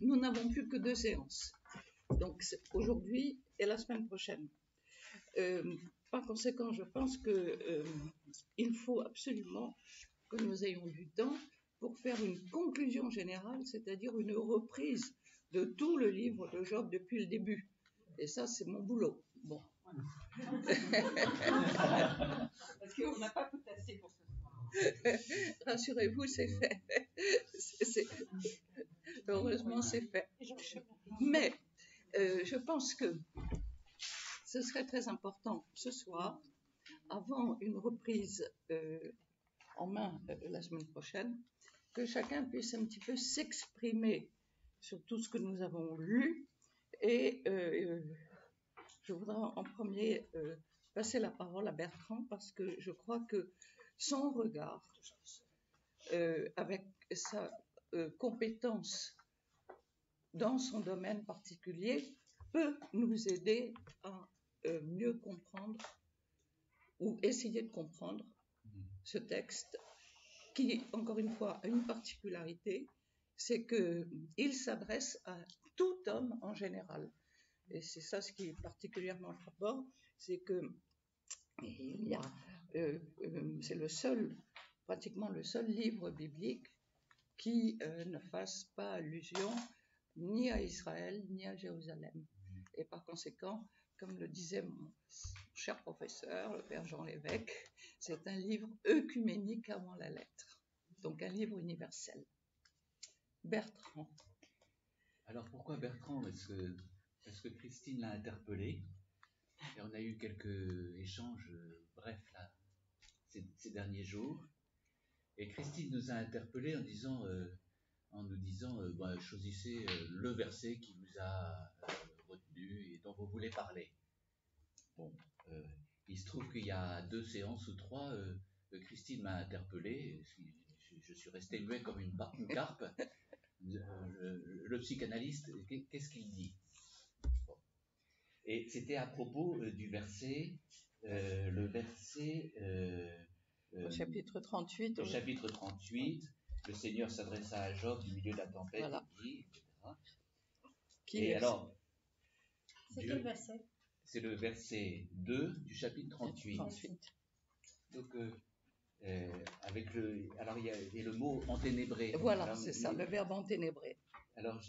nous n'avons plus que deux séances. Donc aujourd'hui et la semaine prochaine. Euh, par conséquent, je pense qu'il euh, faut absolument que nous ayons du temps pour faire une conclusion générale, c'est-à-dire une reprise de tout le livre de Job depuis le début. Et ça, c'est mon boulot. Bon. Parce qu'on n'a pas tout assez pour ce soir. Rassurez-vous, c'est fait. Heureusement, c'est fait. Mais euh, je pense que ce serait très important ce soir, avant une reprise euh, en main euh, la semaine prochaine, que chacun puisse un petit peu s'exprimer sur tout ce que nous avons lu. Et je voudrais en premier passer la parole à Bertrand parce que je crois que son regard, avec sa compétence dans son domaine particulier peut nous aider à euh, mieux comprendre ou essayer de comprendre ce texte qui, encore une fois, a une particularité, c'est qu'il s'adresse à tout homme en général. Et c'est ça ce qui est particulièrement frappant, c'est que il y a, euh, euh, c'est le seul, pratiquement le seul livre biblique qui ne fasse pas allusion ni à Israël, ni à Jérusalem. Et par conséquent, comme le disait mon cher professeur, le père Jean Lévesque, c'est un livre œcuménique avant la lettre, donc un livre universel. Bertrand. Alors pourquoi Bertrand? Parce que, que Christine l'a interpellé, et on a eu quelques échanges brefs ces, derniers jours, et Christine nous a interpellés en disant... Euh, en nous disant euh, bah, choisissez euh, le verset qui vous a euh, retenu et dont vous voulez parler. Bon, il se trouve qu'il y a deux séances ou trois, Christine m'a interpellé, je, suis resté muet comme une, carpe. Le, psychanalyste, qu'est-ce qu'il dit? Et c'était à propos du verset, le verset. au chapitre 38. Au chapitre 38 le Seigneur s'adressa à Job du milieu de la tempête, dit, etc. Qui et alors, c'est quel verset? C'est le verset 2 du chapitre 38. 38. Donc, euh, euh, avec le, alors il y a le mot enténébré. Voilà, c'est ça, le verbe enténébré. Alors,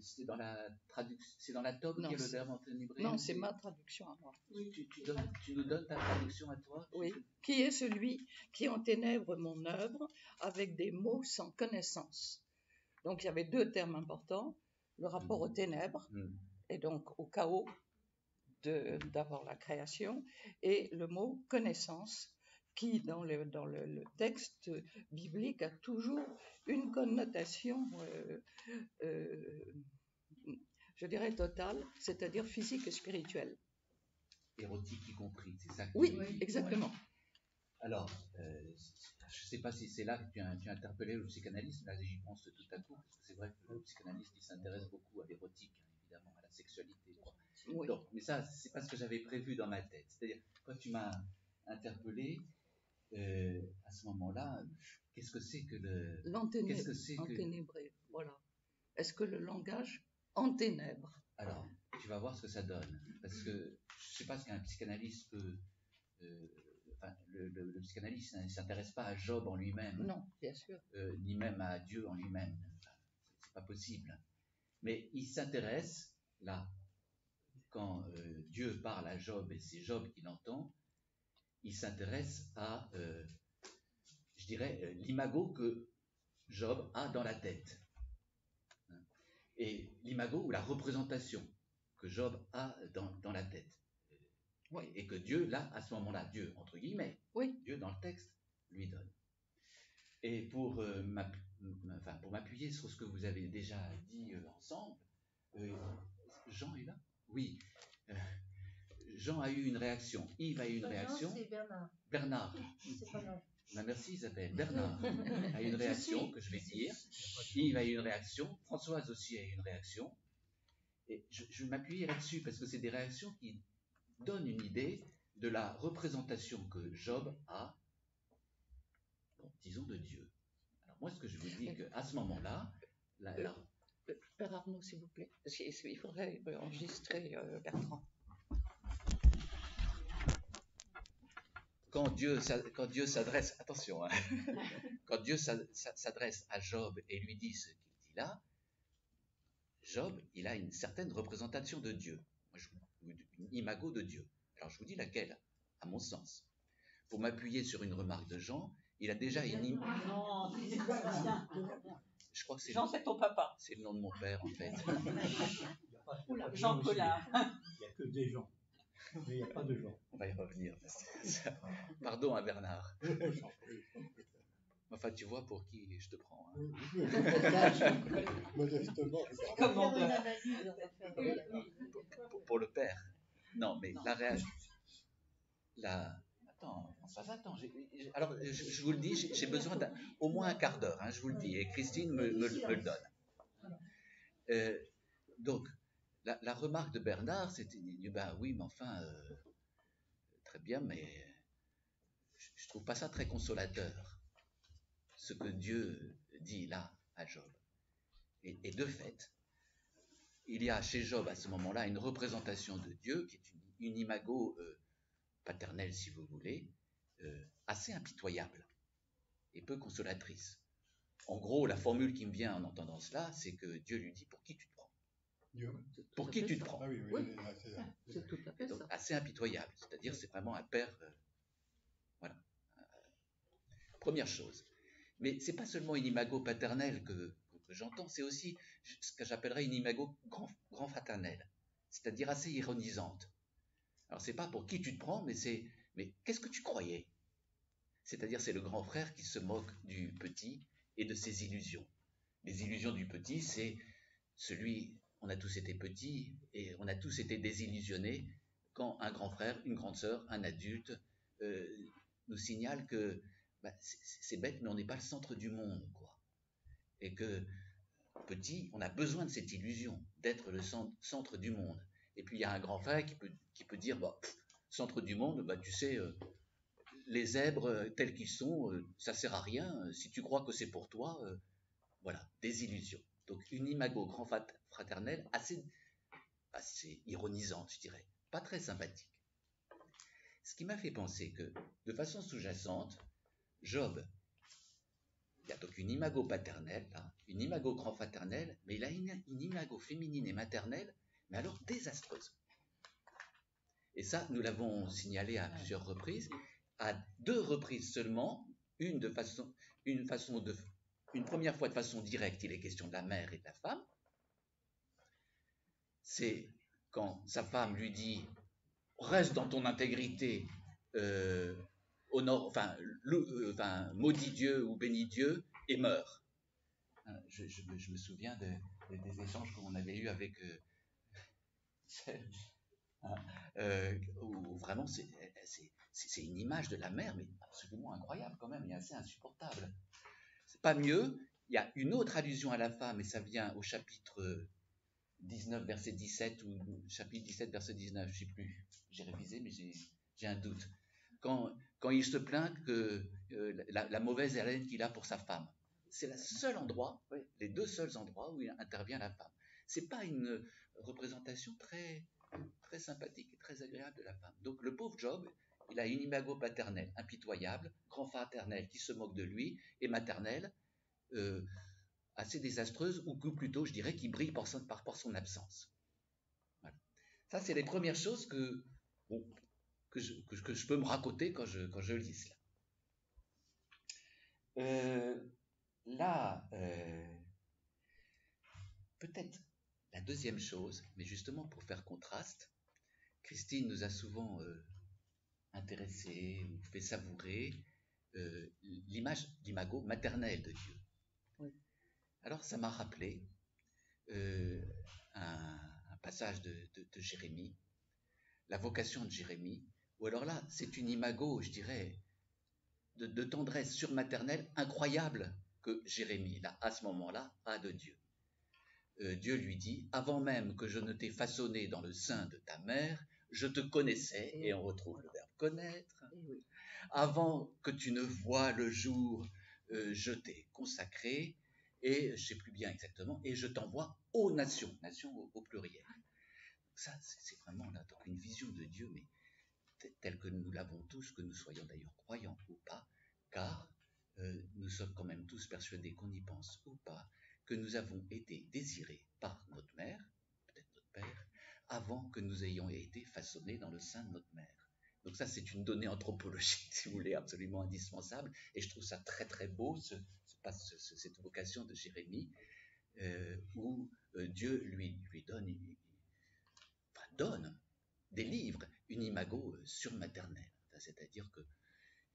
c'est dans la traduction, c'est dans la tome qu'il y a le verbe enténébré Non, c'est ma traduction à moi. Oui. Tu, tu, nous donnes ta traduction à toi Oui. Qui est celui qui enténèbre mon œuvre avec des mots sans connaissance? Donc, il y avait deux termes importants le rapport aux mm. ténèbres, mm. et donc au chaos d'avoir la création, et le mot connaissance, qui, dans le, dans le, texte biblique, a toujours une connotation, euh, euh, je dirais, totale, c'est-à-dire physique et spirituelle. Érotique y compris, c'est ça Oui, exactement. Alors, euh, je ne sais pas si c'est là que tu as, tu as, interpellé le psychanalyste, là j'y pense tout à coup, parce que c'est vrai que le psychanalyste il s'intéresse beaucoup à l'érotique, hein, évidemment, à la sexualité. Oui. Donc, mais ça, c'est pas ce que j'avais prévu dans ma tête. C'est-à-dire, quand tu m'as interpellé, euh, à ce moment-là, qu'est-ce que c'est que le... L'enténébré, voilà. Est-ce que le langage enténèbre? Alors, tu vas voir ce que ça donne. Parce que je ne sais pas ce qu'un psychanalyste peut... Euh, enfin, le, le, psychanalyste ne s'intéresse pas à Job en lui-même. Non, bien sûr. Euh, ni même à Dieu en lui-même. Enfin, c'est pas possible. Mais il s'intéresse, là, quand Dieu parle à Job et c'est Job qui l'entend, il s'intéresse à, euh, je dirais, euh, l'imago que Job a dans la tête. Et l'imago ou la représentation que Job a dans, la tête. Oui. Et que Dieu, là, à ce moment-là, Dieu, entre guillemets, oui. Dieu dans le texte, lui donne. Et pour, euh, pour m'appuyer sur ce que vous avez déjà dit ensemble, Jean est là? Oui. Jean a eu une réaction, Yves a eu une réaction. c'est Bernard. Bernard. C'est pas mal. Ben, merci Isabelle. Bernard a eu une réaction que je vais dire. Yves a eu une réaction. Françoise aussi a eu une réaction. Et je, je m'appuyer là-dessus parce que c'est des réactions qui donnent une idée de la représentation que Job a, disons, de Dieu. Alors moi, ce que je vous dis, qu'à ce moment-là, la, Père Arnaud, s'il vous plaît. Il faudrait enregistrer euh, Bertrand. Quand Dieu, s'a- quand Dieu s'adresse, attention, hein, quand Dieu s'a- s'a- s'adresse à Job et lui dit ce qu'il dit là, Job, il a une certaine représentation de Dieu, une imago de Dieu. Alors je vous dis laquelle, à mon sens. Pour m'appuyer sur une remarque de Jean, il a déjà une imago. Non. Je crois que c'est Jean, c'est ton papa. c'est le nom de mon père en fait. Jean Collard. Il n'y a que des gens. Mais il n'y a pas de gens. On va y revenir. Pardon à Bernard. Enfin, tu vois pour qui je te prends. hein. Modestement, pour, pour le père. Non, mais la réalité. La... Attends, attends. alors, je, je vous le dis, j'ai besoin d'au moins un quart d'heure, hein, je vous le dis, et Christine me, me- me le donne. Euh, donc, la, remarque de Bernard, c'était ben oui, mais enfin, euh, très bien, mais je, je trouve pas ça très consolateur, ce que Dieu dit là à Job. Et, de fait, il y a chez Job à ce moment-là une représentation de Dieu qui est une, une imago euh, paternelle, si vous voulez, euh, assez impitoyable et peu consolatrice. En gros, la formule qui me vient en entendant cela, c'est que Dieu lui dit pour qui tu te prends Pour qui tu te prends Ah oui, oui, Oui. c'est ça. C'est tout à fait Donc, ça. assez impitoyable, c'est-à-dire c'est vraiment un père. euh, voilà. Euh, première chose. Mais c'est pas seulement une imago paternelle que, que j'entends, c'est aussi ce que j'appellerais une imago grand, grand fraternelle, c'est-à-dire assez ironisante. Alors c'est pas pour qui tu te prends, mais c'est mais qu'est-ce que tu croyais? C'est-à-dire c'est le grand frère qui se moque du petit et de ses illusions. Les illusions du petit, c'est celui, on a tous été petits et on a tous été désillusionnés quand un grand frère, une grande sœur, un adulte euh, nous signale que bah, c'est- bête, mais on n'est pas le centre du monde, quoi. Et que petit, on a besoin de cette illusion d'être le cen- centre du monde. Et puis il y a un grand frère qui peut, dire, bah, centre du monde, bah, tu sais, euh, les zèbres euh, tels qu'ils sont, ça sert à rien. Si tu crois que c'est pour toi, voilà, des illusions. Donc une imago grand frat- fraternelle assez, assez ironisante, je dirais, pas très sympathique. Ce qui m'a fait penser que, de façon sous-jacente, Job, il y a donc une imago paternelle, là, une imago grand fraternelle, mais il a une, une imago féminine et maternelle, mais alors désastreuse. Et ça, nous l'avons signalé à plusieurs reprises, à deux reprises seulement, une de façon, une façon de, une première fois de façon directe, il est question de la mère et de la femme. C'est quand sa femme lui dit reste dans ton intégrité, euh, euh, maudit Dieu ou bénis Dieu et meurs. Hein, Je, me- souviens de- de- des échanges qu'on avait eus avec euh, hein, où, vraiment c'est une image de la mère, mais absolument incroyable quand même, et assez insupportable. Pas mieux. Il y a une autre allusion à la femme, et ça vient au chapitre 19, verset 17, ou chapitre 17, verset 19, je sais plus. J'ai révisé, mais j'ai j'ai un doute. Quand, quand il se plaint que euh, la, la mauvaise haleine qu'il a pour sa femme. C'est le seul endroit, oui, les deux seuls endroits où il intervient la femme. C'est pas une représentation très, très sympathique et très agréable de la femme. Donc le pauvre Job, il a une imago paternelle impitoyable, grand fraternel qui se moque de lui, et maternelle euh, assez désastreuse, ou plutôt, je dirais, qui brille par son, absence. Ça, c'est les premières choses que, je, peux me raconter quand je, quand lis cela. Euh, là, euh, peut-être la deuxième chose, mais justement pour faire contraste, Christine nous a souvent intéressés ou fait savourer euh, l'image, l'imago maternelle de Dieu. Oui. Alors ça m'a rappelé euh, un, un passage de, de- de Jérémie, la vocation de Jérémie, ou alors là, c'est une imago, je dirais, de, de tendresse surmaternelle incroyable que Jérémie, là, à ce moment-là, a de Dieu. Euh, Dieu lui dit, avant même que je ne t'ai façonné dans le sein de ta mère, je te connaissais, et on retrouve le verbe connaître, oui. avant que tu ne vois le jour, euh, je t'ai consacré, et je ne sais plus bien exactement, et je t'envoie aux nations, nations au, au pluriel. Ça, c'est vraiment là, donc une vision de Dieu, mais telle que nous l'avons tous, que nous soyons d'ailleurs croyants ou pas, car euh, nous sommes quand même tous persuadés qu'on y pense ou pas, que nous avons été désirés par notre mère, peut-être notre père, avant que nous ayons été façonnés dans le sein de notre mère. Donc ça, c'est une donnée anthropologique, si vous voulez, absolument indispensable. Et je trouve ça très très beau, ce, ce, cette vocation de Jérémie, euh, où euh, Dieu lui, donne, enfin, donne des livres, une imago surmaternelle. C'est-à-dire que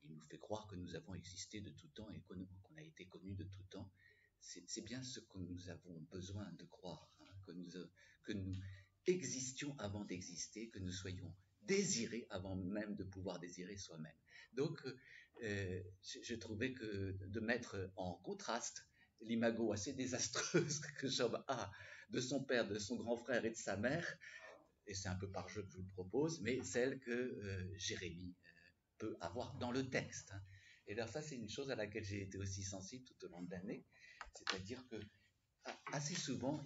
il nous fait croire que nous avons existé de tout temps et qu'on a été connus de tout temps. C'est bien ce que nous avons besoin de croire, hein, que nous existions avant d'exister, que nous soyons désirés avant même de pouvoir désirer soi-même. Donc, euh, je, trouvais que de mettre en contraste l'imago assez désastreuse que Job a de son père, de son grand frère et de sa mère, et c'est un peu par jeu que je vous le propose, mais celle que euh, Jérémie peut avoir dans le texte. Hein. Et alors ça, c'est une chose à laquelle j'ai été aussi sensible tout au long de l'année, c'est-à-dire que assez souvent,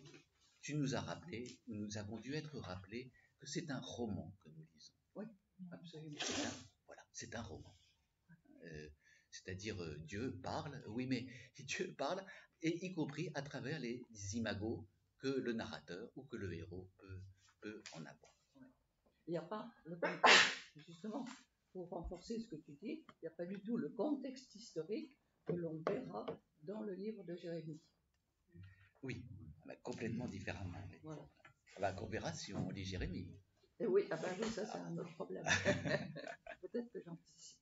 tu nous as rappelé, nous avons dû être rappelés que c'est un roman que nous lisons. Oui, absolument. voilà, c'est un roman. Euh, c'est-à-dire euh, Dieu parle, oui, mais Dieu parle, et y compris à travers les imagos que le narrateur ou que le héros peut, peut en avoir. Il n'y a pas le contexte, justement, pour renforcer ce que tu dis, il n'y a pas du tout le contexte historique que l'on verra dans le livre de Jérémie. Oui, complètement différemment. Voilà. Verra si on lit Jérémie. Et oui, ah bah oui, ça c'est un autre problème. Peut-être que j'anticipe.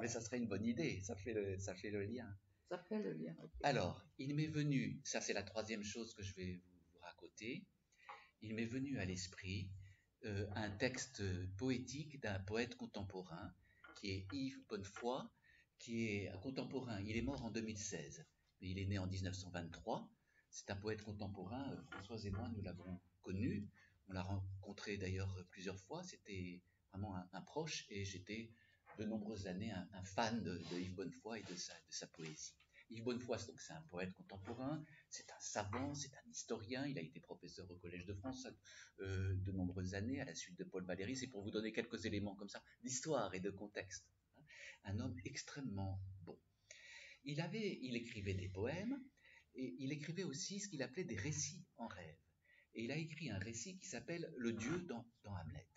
Mais ça serait une bonne idée, ça fait le, ça fait le lien. Ça fait le lien. Alors, il m'est venu, ça c'est la troisième chose que je vais vous raconter, il m'est venu à l'esprit euh, un texte poétique d'un poète contemporain qui est Yves Bonnefoy, qui est un contemporain. Il est mort en 2016, mais il est né en 1923. C'est un poète contemporain. Euh, Françoise et moi, nous l'avons connu. On l'a rencontré d'ailleurs plusieurs fois. C'était vraiment un, proche et j'étais de nombreuses années un, fan de, Yves Bonnefoy et de sa, poésie. Yves Bonnefoy, c'est un poète contemporain, c'est un savant, c'est un historien. Il a été professeur au Collège de France euh, de nombreuses années à la suite de Paul Valéry. C'est pour vous donner quelques éléments comme ça d'histoire et de contexte. Hein. Un homme extrêmement bon. Il avait, il écrivait des poèmes et il écrivait aussi ce qu'il appelait des récits en rêve. Et il a écrit un récit qui s'appelle Le Dieu dans, Hamlet.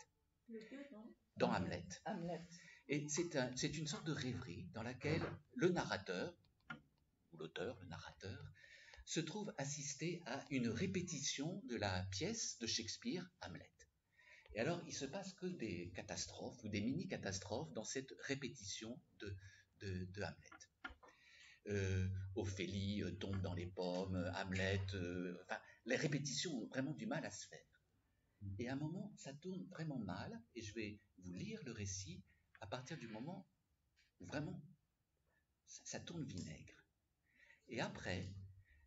Le Dieu dans, dans Hamlet. Hamlet. Et c'est une sorte de rêverie dans laquelle le narrateur, l'auteur, le narrateur, se trouve assisté à une répétition de la pièce de Shakespeare, Hamlet. Et alors, il se passe que des catastrophes ou des mini-catastrophes dans cette répétition de, de, Hamlet. Euh, Ophélie euh, tombe dans les pommes, Hamlet, euh, enfin, les répétitions ont vraiment du mal à se faire. Et à un moment, ça tourne vraiment mal, et je vais vous lire le récit à partir du moment où vraiment ça tourne vinaigre. Et après,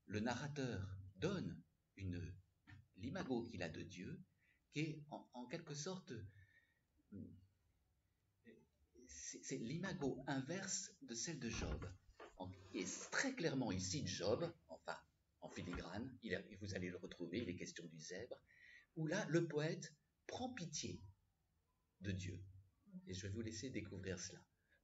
le narrateur donne une l'imago qu'il a de Dieu, qui est en, quelque sorte c'est l'imago inverse de celle de Job. Et très clairement ici Job, enfin en filigrane, il vous allez le retrouver, les questions du zèbre, où là le poète prend pitié de Dieu. Et je vais vous laisser découvrir cela.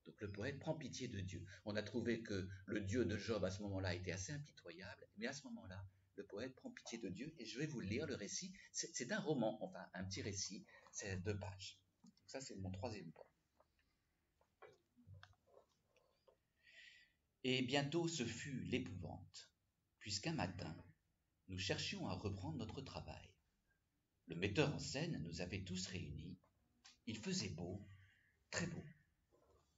Donc le poète prend pitié de Dieu. On a trouvé que le Dieu de Job à ce moment-là était assez impitoyable, mais à ce moment-là, le poète prend pitié de Dieu et je vais vous lire le récit. C'est un roman, enfin un petit récit, c'est deux pages. ça c'est mon troisième point. Et bientôt ce fut l'épouvante, puisqu'un matin, nous cherchions à reprendre notre travail. Le metteur en scène nous avait tous réunis. Il faisait beau, très beau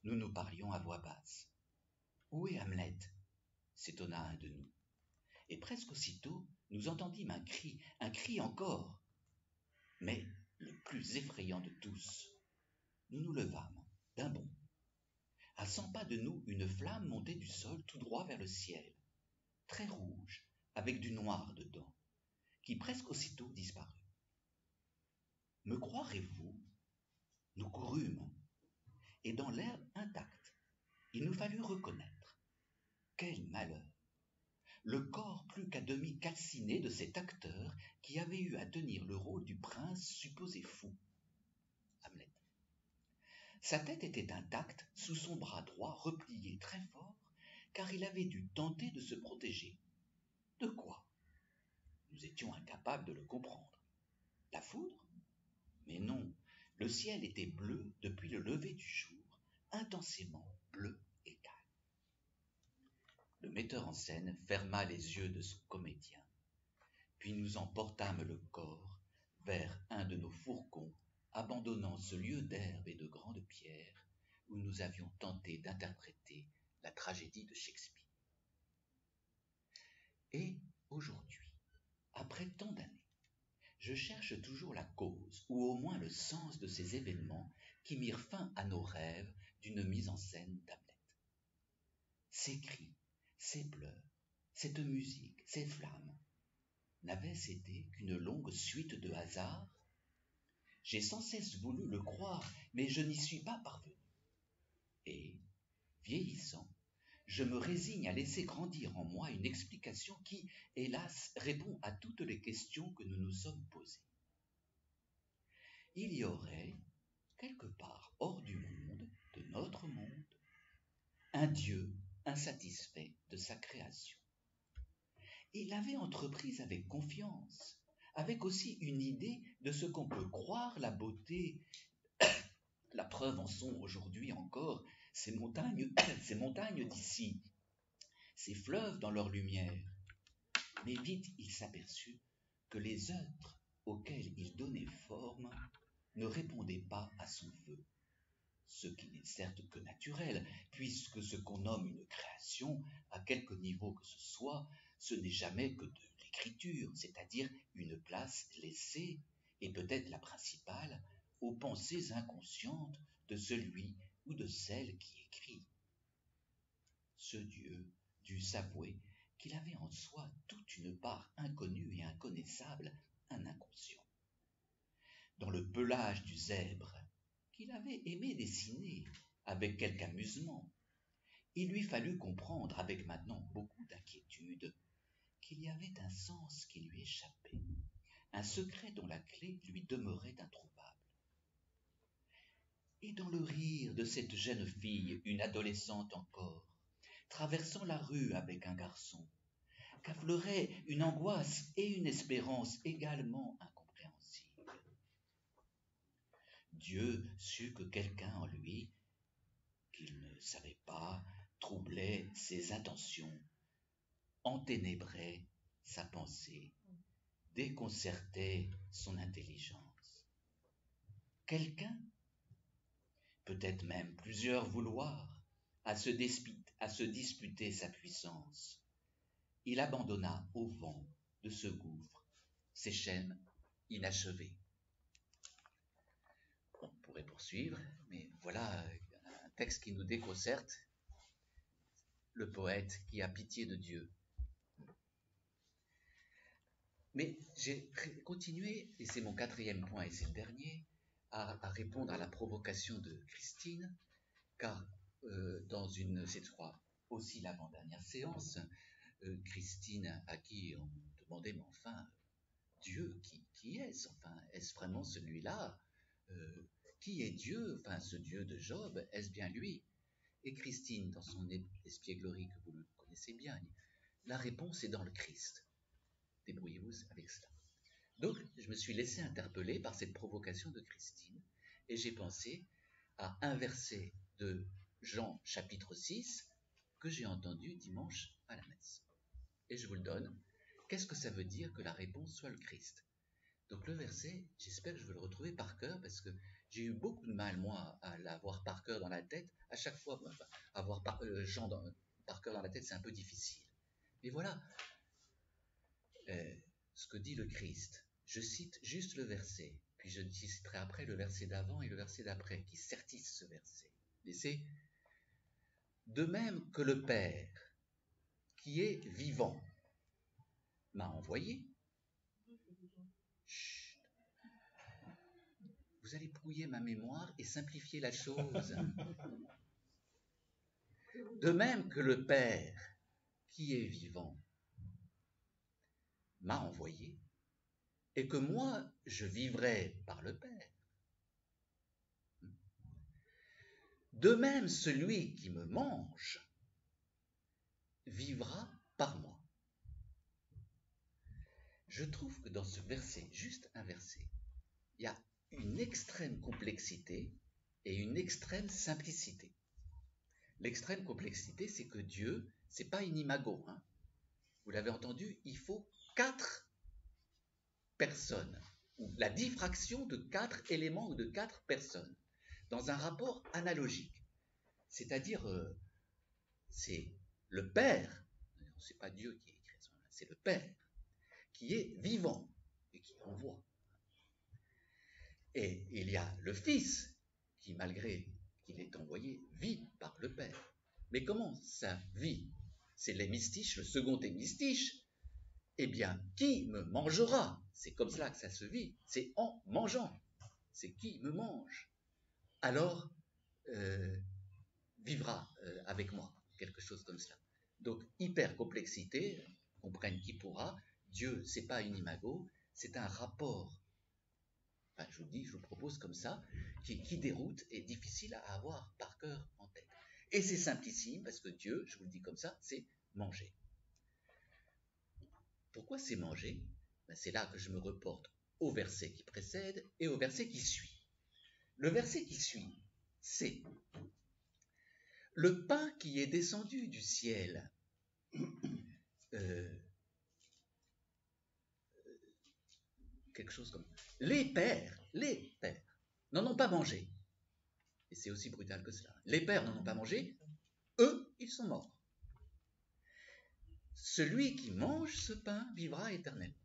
nous nous parlions à voix basse. Où est Hamlet? s'étonna un de nous. Et presque aussitôt, nous entendîmes un cri, un cri encore. Mais le plus effrayant de tous, nous nous levâmes d'un bond. À cent pas de nous, une flamme montait du sol tout droit vers le ciel, très rouge, avec du noir dedans, qui presque aussitôt disparut. Me croirez-vous Nous courûmes et dans l'herbe intacte. Il nous fallut reconnaître. Quel malheur le corps plus qu'à demi calciné de cet acteur qui avait eu à tenir le rôle du prince supposé fou. Sa tête était intacte sous son bras droit replié très fort, car il avait dû tenter de se protéger. De quoi Nous étions incapables de le comprendre. La foudre? Mais non, le ciel était bleu depuis le lever du jour, intensément bleu et calme. Le metteur en scène ferma les yeux de son comédien, puis nous emportâmes le corps vers un de nos fourgons, abandonnant ce lieu d'herbe et de grandes pierres où nous avions tenté d'interpréter la tragédie de Shakespeare. Et aujourd'hui, après tant d'années, je cherche toujours la cause, ou au moins le sens de ces événements qui mirent fin à nos rêves d'une mise en scène d'Hamlet. Ces cris, ces pleurs, cette musique, ces flammes, n'avaient-ce été qu'une longue suite de hasards J'ai sans cesse voulu le croire, mais je n'y suis pas parvenu. Et, vieillissant, je me résigne à laisser grandir en moi une explication qui, hélas, répond à toutes les questions que nous nous sommes posées. Il y aurait, quelque part hors du monde, de notre monde, un Dieu insatisfait de sa création. Il l'avait entreprise avec confiance, avec aussi une idée de ce qu'on peut croire la beauté. La preuve en sont aujourd'hui encore ces montagnes, ces montagnes d'ici, ces fleuves dans leur lumière. Mais vite il s'aperçut que les êtres auxquels il donnait forme ne répondaient pas à son vœu, ce qui n'est certes que naturel, puisque ce qu'on nomme une création, à quelque niveau que ce soit, ce n'est jamais que de c'est-à-dire une place laissée, et peut-être la principale, aux pensées inconscientes de celui ou de celle qui écrit. Ce Dieu dut s'avouer qu'il avait en soi toute une part inconnue et inconnaissable, un inconscient. Dans le pelage du zèbre, qu'il avait aimé dessiner avec quelque amusement, il lui fallut comprendre avec maintenant beaucoup d'inquiétude qu'il y avait un sens qui lui échappait, un secret dont la clé lui demeurait introuvable et dans le rire de cette jeune fille, une adolescente encore, traversant la rue avec un garçon, qu'affleuraient une angoisse et une espérance également incompréhensibles. Dieu sut que quelqu'un en lui, qu'il ne savait pas, troublait ses intentions, enténébrait sa pensée, déconcertait son intelligence. Quelqu'un peut-être même plusieurs vouloirs, à se, à se disputer sa puissance. Il abandonna au vent de ce gouffre ses chaînes inachevées. On pourrait poursuivre, mais voilà un texte qui nous déconcerte. Le poète qui a pitié de Dieu. Mais j'ai continué, et c'est mon quatrième point et c'est le dernier, à, répondre à la provocation de Christine, car euh, dans une, cette fois aussi l'avant-dernière séance, euh, Christine, à qui on demandait, mais enfin, Dieu, qui, qui est-ce? Enfin, est-ce vraiment celui-là? Euh, Qui est Dieu? Enfin, ce Dieu de Job, est-ce bien lui? Et Christine, dans son espièglerie que vous le connaissez bien, la réponse est dans le Christ. Débrouillez-vous avec cela. Donc, je me suis laissé interpeller par cette provocation de Christine et j'ai pensé à un verset de Jean chapitre 6 que j'ai entendu dimanche à la messe. Et je vous le donne. Qu'est-ce que ça veut dire que la réponse soit le Christ? Donc le verset, j'espère que je vais le retrouver par cœur parce que j'ai eu beaucoup de mal, moi, à l'avoir par cœur dans la tête. À chaque fois, avoir euh, Jean par cœur dans la tête, c'est un peu difficile. Mais voilà euh, ce que dit le Christ. Je cite juste le verset, puis je citerai après le verset d'avant et le verset d'après, qui certissent ce verset. Et De même que le Père, qui est vivant, m'a envoyé. Vous allez brouiller ma mémoire et simplifier la chose. De même que le Père, qui est vivant, m'a envoyé et que moi, je vivrai par le Père. De même, celui qui me mange vivra par moi. Je trouve que dans ce verset, juste un verset, il y a une extrême complexité et une extrême simplicité. L'extrême complexité, c'est que Dieu, c'est pas une imago. Hein. Vous l'avez entendu, il faut quatre personnes, ou la diffraction de quatre éléments ou de quatre personnes, dans un rapport analogique. C'est-à-dire, euh, c'est le Père, c'est pas Dieu qui est écrit, c'est le Père, qui est vivant et qui envoie. Et il y a le Fils, qui malgré qu'il est envoyé, vit par le Père. Mais comment ça vit? C'est l'hémistiche, le second hémistiche. Eh bien, qui me mangera? C'est comme cela que ça se vit. C'est en mangeant. C'est qui me mange. Alors, euh, vivra euh, avec moi. Quelque chose comme cela. Donc, hyper complexité, comprenne qui pourra. Dieu, c'est pas une imago, c'est un rapport je vous dis, je vous propose comme ça, qui, qui déroute et difficile à avoir par cœur en tête. Et c'est simplissime parce que Dieu, je vous le dis comme ça, c'est manger. Pourquoi c'est manger ben, C'est là que je me reporte au verset qui précède et au verset qui suit. Le verset qui suit, c'est le pain qui est descendu du ciel. Euh, quelque chose comme les pères, les pères n'en ont pas mangé. Et c'est aussi brutal que cela. Les pères n'en ont pas mangé, eux, ils sont morts. Celui qui mange ce pain vivra éternellement.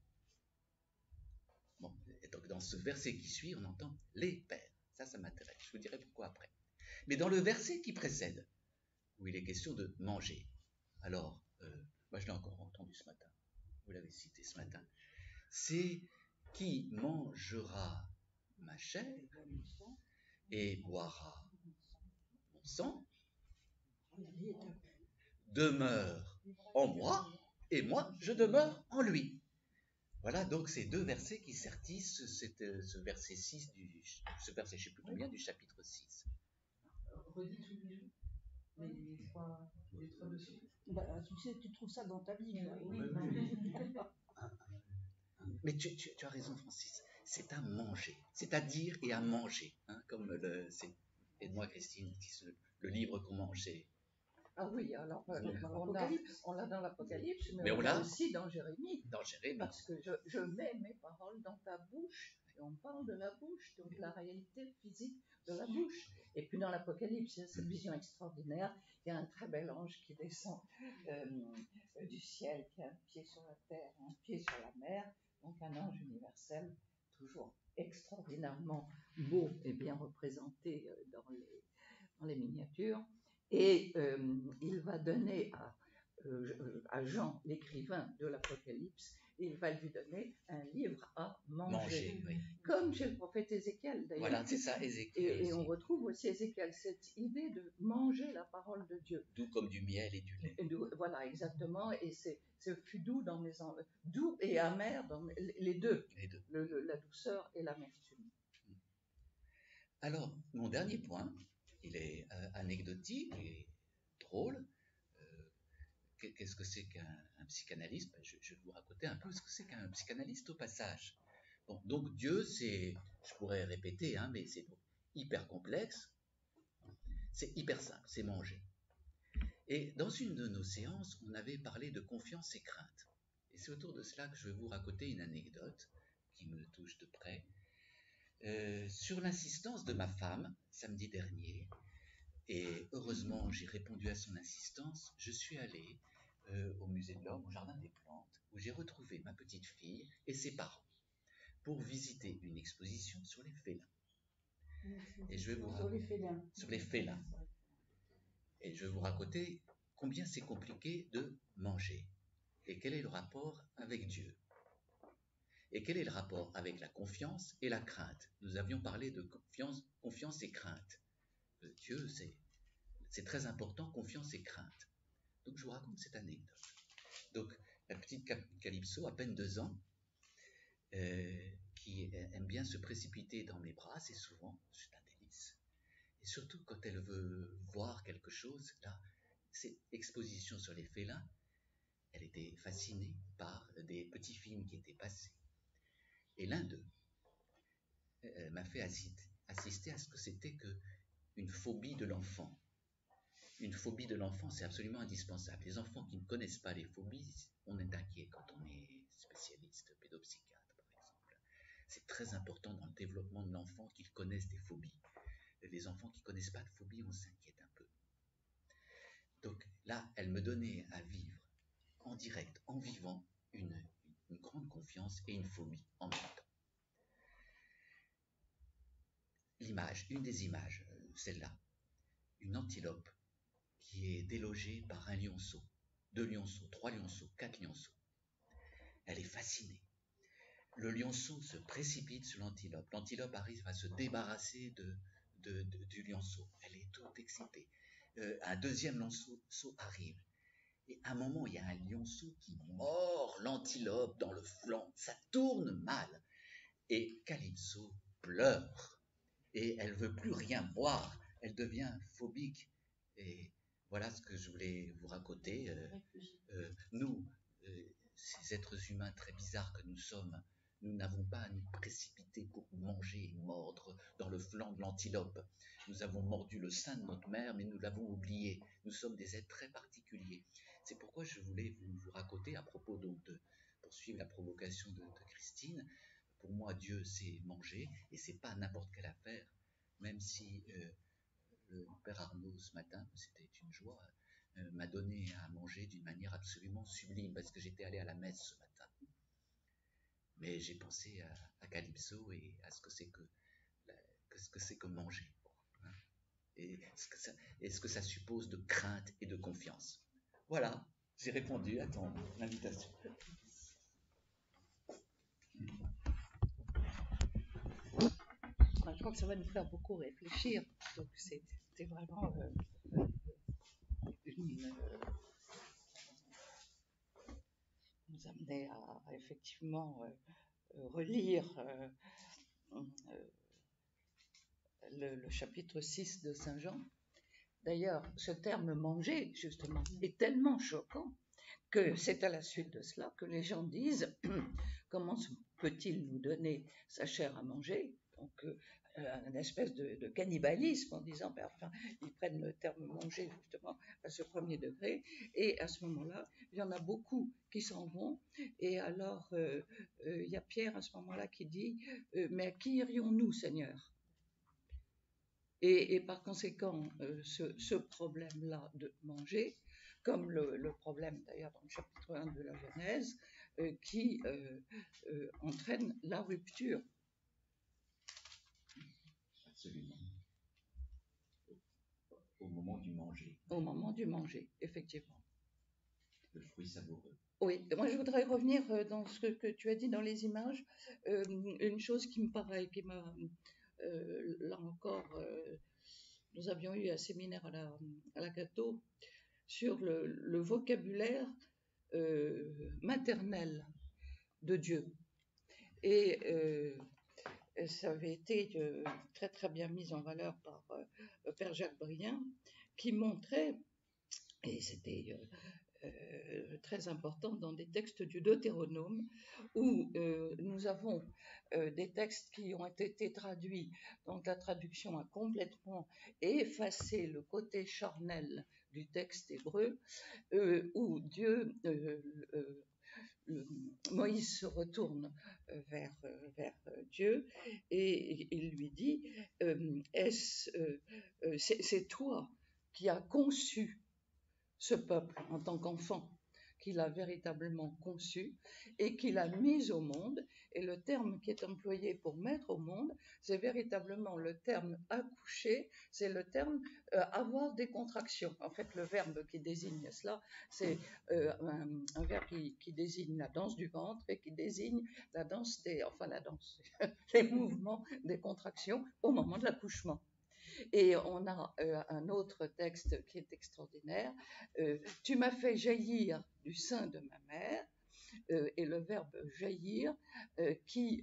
Bon, et donc dans ce verset qui suit, on entend les pères. Ça, ça m'intéresse. Je vous dirai pourquoi après. Mais dans le verset qui précède, où il est question de manger, alors, euh, moi je l'ai encore entendu ce matin, vous l'avez cité ce matin, c'est qui mangera ma chair et boira mon sang demeure en moi et moi je demeure en lui. Voilà donc ces deux versets qui certissent ce verset 6 du ce verset je sais plus combien du chapitre 6. Bah, tu sais, tu trouves ça dans ta Bible. Oui. Mais tu, as raison, Francis. C'est à manger, c'est à dire et à manger. Hein, comme le, c'est, moi Christine, le livre qu'on mange, Ah oui, alors euh, on, l'a dans l'Apocalypse, mais, on, l'a aussi dans Jérémie. Dans Jérémie. Parce que je, je, mets mes paroles dans ta bouche, et on parle de la bouche, donc la réalité physique de la bouche. Et puis dans l'Apocalypse, il y a cette vision extraordinaire. Il y a un très bel ange qui descend euh, du ciel, qui a un pied sur la terre, un pied sur la mer, donc un ange universel, toujours extraordinairement beau et bien représenté euh, dans les, dans les miniatures. Et euh, il va donner à, euh, à Jean, l'écrivain de l'Apocalypse, il va lui donner un livre à manger. Comme chez le prophète Ézéchiel d'ailleurs. Voilà, c'est ça, Ézéchiel. Et, on retrouve aussi Ézéchiel, cette idée de manger la parole de Dieu. Doux comme du miel et du lait. voilà, exactement. Et c'est fut doux dans mes doux et amer dans les deux. Les deux. la douceur et l'amertume. Alors, mon dernier point, il est euh, anecdotique et drôle qu'est-ce que c'est qu'un psychanalyste? Ben, je, vais vous raconter un peu ce que c'est qu'un psychanalyste au passage. Bon, donc Dieu, c'est, je pourrais répéter, hein, mais c'est hyper complexe, c'est hyper simple, c'est manger. Et dans une de nos séances, on avait parlé de confiance et crainte. Et c'est autour de cela que je vais vous raconter une anecdote qui me touche de près. Euh, sur l'insistance de ma femme, samedi dernier, et heureusement j'ai répondu à son insistance, je suis allé euh, au musée de l'homme, au jardin des plantes, où j'ai retrouvé ma petite fille et ses parents pour visiter une exposition sur les félins. Et je vais vous sur les félins. Sur les félins. Et je vais vous raconter combien c'est compliqué de manger et quel est le rapport avec Dieu. Et quel est le rapport avec la confiance et la crainte? Nous avions parlé de confiance, et crainte. Euh, Dieu, c'est très important, confiance et crainte. Donc je vous raconte cette anecdote. Donc la petite Calypso, à peine deux ans, euh, qui aime bien se précipiter dans mes bras, c'est souvent, c'est un délice. Et surtout quand elle veut voir quelque chose, là, c'est exposition sur les félins. Elle était fascinée par des petits films qui étaient passés. Et l'un d'eux euh, m'a fait assister à ce que c'était que une phobie de l'enfant. Une phobie de l'enfant, c'est absolument indispensable. Les enfants qui ne connaissent pas les phobies, on est inquiet quand on est spécialiste pédopsychiatre, par exemple. C'est très important dans le développement de l'enfant qu'ils connaissent des phobies. Les enfants qui ne connaissent pas de phobie, on s'inquiète un peu. Donc là, elle me donnait à vivre en direct, en vivant, une, une grande confiance et une phobie en même temps. L'image, une des images, euh, celle-là, une antilope qui est délogée par un lionceau, deux lionceaux, trois lionceaux, quatre lionceaux. Elle est fascinée. Le lionceau se précipite sur l'antilope. L'antilope arrive à se débarrasser du lionceau. Elle est toute excitée. Euh, un deuxième lionceau arrive. Et à un moment, il y a un lionceau qui mord l'antilope dans le flanc. Ça tourne mal. Et Calypso pleure. Et elle veut plus rien voir. Elle devient phobique. Et voilà ce que je voulais vous raconter. Euh, euh, nous, ces êtres humains très bizarres que nous sommes, nous n'avons pas à nous précipiter pour manger et mordre dans le flanc de l'antilope. Nous avons mordu le sein de notre mère, mais nous l'avons oublié. Nous sommes des êtres très particuliers. C'est pourquoi je voulais vous, raconter, à propos de poursuivre la provocation de, Christine, pour moi, Dieu, c'est manger, et c'est pas n'importe quelle affaire, même si euh, le Père Arnaud, ce matin, c'était une joie, euh, m'a donné à manger d'une manière absolument sublime, parce que j'étais allé à la messe ce matin. Mais j'ai pensé à, Calypso et à ce que c'est que, ce que c'est manger. Hein. et, et ce que ça suppose de crainte et de confiance. Voilà, j'ai répondu à ton invitation. Je crois que ça va nous faire beaucoup réfléchir. Donc c'était vraiment euh, une, euh, nous amener à, effectivement euh, relire le, le, chapitre 6 de Saint Jean D'ailleurs, ce terme manger, justement, est tellement choquant que c'est à la suite de cela que les gens disent comment peut-il nous donner sa chair à manger? Donc, euh, une espèce de, cannibalisme en disant, ben, enfin, ils prennent le terme manger justement à ce premier degré, et à ce moment-là, il y en a beaucoup qui s'en vont, et alors euh, euh, il y a Pierre à ce moment-là qui dit, mais à qui irions-nous, Seigneur? Et, par conséquent, euh, ce, problème-là de manger, comme le, problème d'ailleurs dans le chapitre 1 de la Genèse, euh, qui euh, entraîne la rupture. Absolument. Au moment du manger. Au moment du manger, effectivement. Le fruit savoureux. Oui, moi je voudrais revenir dans ce que, tu as dit dans les images. une chose qui me paraît, qui m'a euh, là encore, euh, nous avions eu un séminaire à la, à sur le, vocabulaire euh, maternel de Dieu. Et ça avait été très très bien mis en valeur par Père Jacques Brien, qui montrait, et c'était euh, très important dans des textes du Deutéronome où euh, nous avons euh, des textes qui ont été traduits, donc la traduction a complètement effacé le côté charnel du texte hébreu, où Dieu, Moïse se retourne vers, Dieu et il lui dit, c'est toi qui as conçu ce peuple en tant qu'enfant qu'il a véritablement conçu et qu'il a mis au monde. Et le terme qui est employé pour mettre au monde, c'est véritablement le terme accoucher, c'est le terme euh, avoir des contractions. En fait, le verbe qui désigne cela, c'est euh, un, verbe qui, qui, désigne la danse du ventre et qui désigne la danse des, enfin la danse, les mouvements des contractions au moment de l'accouchement. Et on a euh, un autre texte qui est extraordinaire. Euh, tu m'as fait jaillir du sein de ma mère. euh, est le verbe jaillir, qui,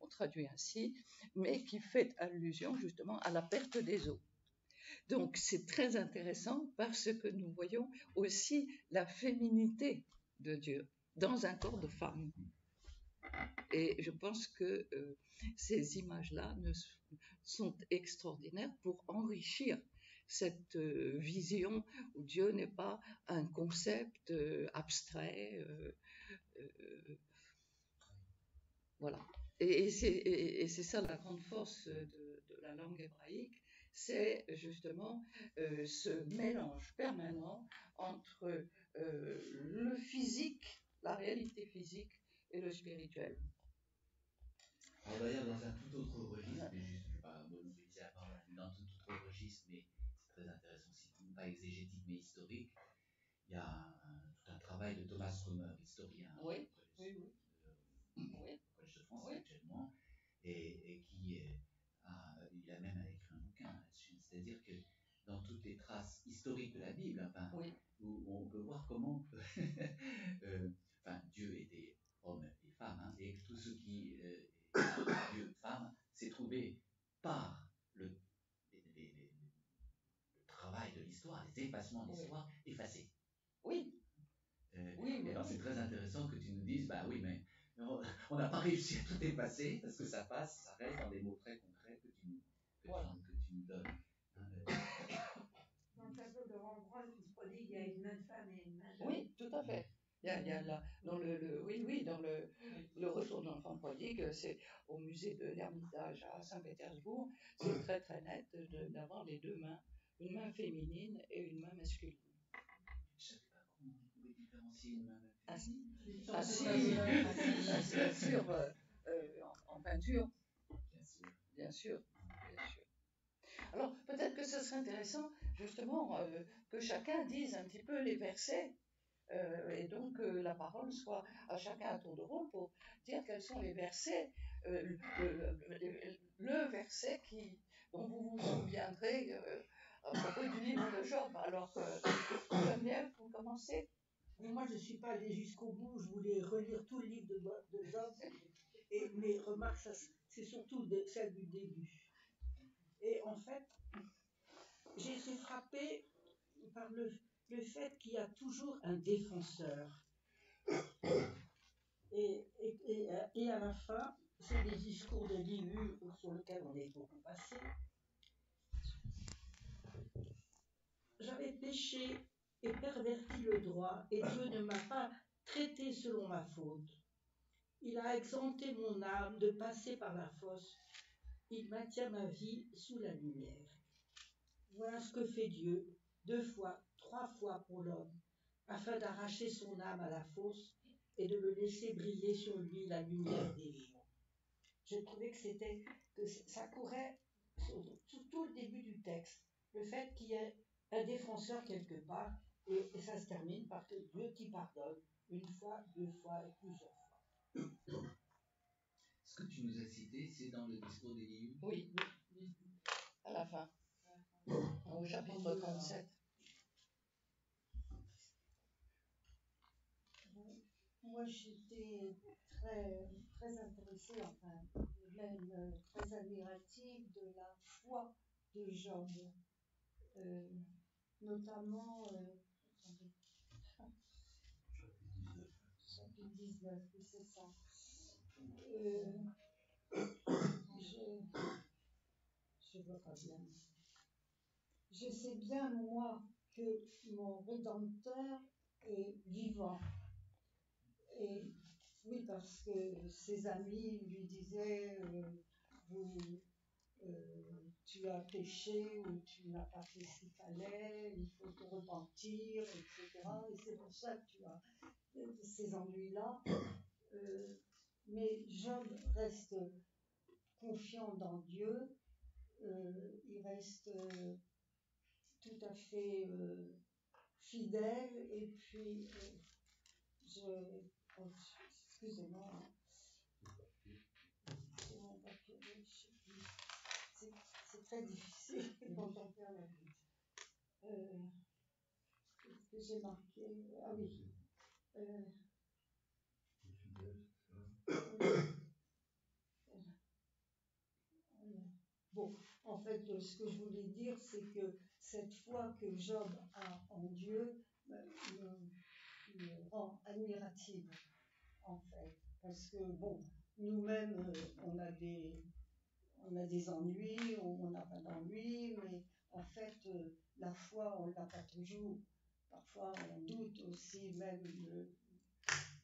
on traduit ainsi, mais qui fait allusion justement à la perte des eaux. Donc c'est très intéressant parce que nous voyons aussi la féminité de Dieu dans un corps de femme. Et je pense que ces images-là ne s- sont extraordinaires pour enrichir cette euh, vision où Dieu n'est pas un concept euh, abstrait. euh, euh, voilà. Et, et c'est ça la grande force de, de la langue hébraïque, c'est justement euh, ce mélange permanent entre le physique, la réalité physique et le spirituel. Alors d'ailleurs, dans un tout autre registre, mais juste, je ne vais pas monopoliser la parole, mais dans tout autre registre, mais c'est très intéressant aussi, pas exégétique mais historique, il y a un- tout un travail de Thomas Römer, historien Oui, au oui, Collège, oui. euh, Oui. Collège de France actuellement, et, et qui a, il a même écrit un bouquin là-dessus, c'est-à-dire que dans toutes les traces historiques de la Bible, enfin, où on peut voir comment euh, enfin, Dieu était homme et femme, hein, et que tout ce qui euh, est Dieu, femme, s'est trouvé par le, les- les- les- le l'histoire, les effacements de Oui. effacés. Oui, Euh, Oui, oui, alors c'est très intéressant que tu nous dises, bah oui, mais on n'a pas réussi à tout effacer, parce que ça passe, ça reste dans des mots très concrets que tu, nous- que Voilà. tu, que tu nous donnes. hein, Dans le tableau de Rembrandt, il y a une main de femme et une main oui, tout à fait. Il y a, il y a la- dans le, le- oui, oui, dans le, le retour de l'enfant prodigue, c'est au musée de l'Ermitage à Saint-Pétersbourg, c'est très très net d'avoir les deux mains, une main féminine et une main masculine. Je savais pas comment on pouvait différencier une main d'un Ah, si, Euh, ah, si, bien sûr, euh, euh, en, en peinture, Bien sûr. bien sûr, bien sûr. Alors peut-être que ce serait intéressant justement euh, que chacun dise un petit peu les versets euh, et donc que la parole soit à chacun à tour de rôle pour dire quels sont les versets, euh, le, le- le- le verset qui, dont vous vous souviendrez euh, à propos du livre de Job. Alors euh, Geneviève, vous commencez Mais moi, je ne suis pas allée jusqu'au bout. Je voulais relire tout le livre de, de Job. Et mes remarques, c'est surtout de, celle du début. Et en fait, j'ai été frappée par le, le fait qu'il y a toujours un défenseur. Et, et, et, euh, et à la fin, c'est des discours de Liu sur lesquels on est beaucoup passé. J'avais péché et perverti le droit, et Dieu ne m'a pas traité selon ma faute. Il a exempté mon âme de passer par la fosse. Il maintient ma vie sous la lumière. Voilà ce que fait Dieu, deux fois, trois fois pour l'homme, afin d'arracher son âme à la fosse et de le laisser briller sur lui la lumière des vivants. Je trouvais que c'était que ça courait sur tout le début du texte, le fait qu'il y ait un défenseur quelque part, et, et ça se termine par que Dieu qui pardonne une fois, deux fois et plusieurs fois. Ce que tu nous as cité, c'est dans le discours d'Élihu. Oui, à la fin, au chapitre 37. Moi, j'étais très, très intéressée, enfin, même très admirative de la foi de Job. Euh, notamment, euh, chapitre 19, oui, c'est ça. Euh, je, je vois pas bien. Je sais bien, moi, que mon Rédempteur est vivant. Et oui, parce que ses amis lui disaient euh, vous, euh, tu as péché ou tu n'as pas fait ce qu'il fallait, il faut te repentir, etc. Et c'est pour ça que tu as ces ennuis-là. Euh, mais Job reste confiant dans Dieu, euh, il reste tout à fait fidèle et puis je oh, excusez-moi très difficile quand on la vue. Euh, Qu'est-ce que j'ai marqué? Ah oui. Euh, bon, en fait, ce que je voulais dire, c'est que cette foi que Job a en Dieu euh, me, me rend admirative, en fait. Parce que, bon, nous-mêmes, euh, on a des, on a des ennuis, on n'a pas d'ennuis, mais en fait, euh, la foi, on ne l'a pas toujours. Parfois, on doute aussi même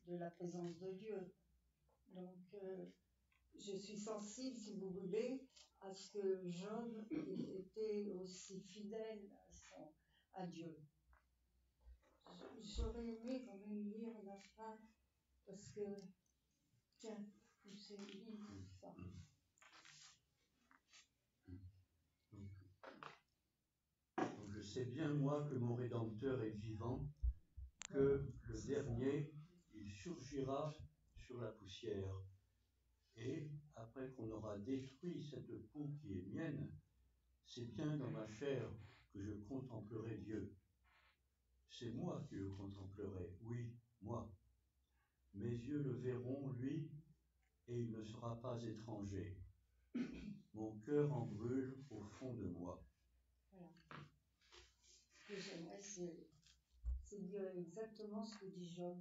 de, la présence de Dieu. Donc, euh, je suis sensible, si vous voulez, à ce que Job était aussi fidèle à Dieu. J'aurais aimé quand même lire la fin, parce que, tiens, c'est ça. Donc, je sais bien, moi, que mon Rédempteur est vivant, que le dernier, il surgira sur la poussière. Et après qu'on aura détruit cette peau qui est mienne, c'est bien dans ma chair que je contemplerai Dieu. C'est moi qui le contemplerai, oui, moi. Mes yeux le verront, lui, et il ne sera pas étranger. Mon cœur en brûle au fond de moi. Que j'aimerais, c'est, c'est dire exactement ce que dit Job.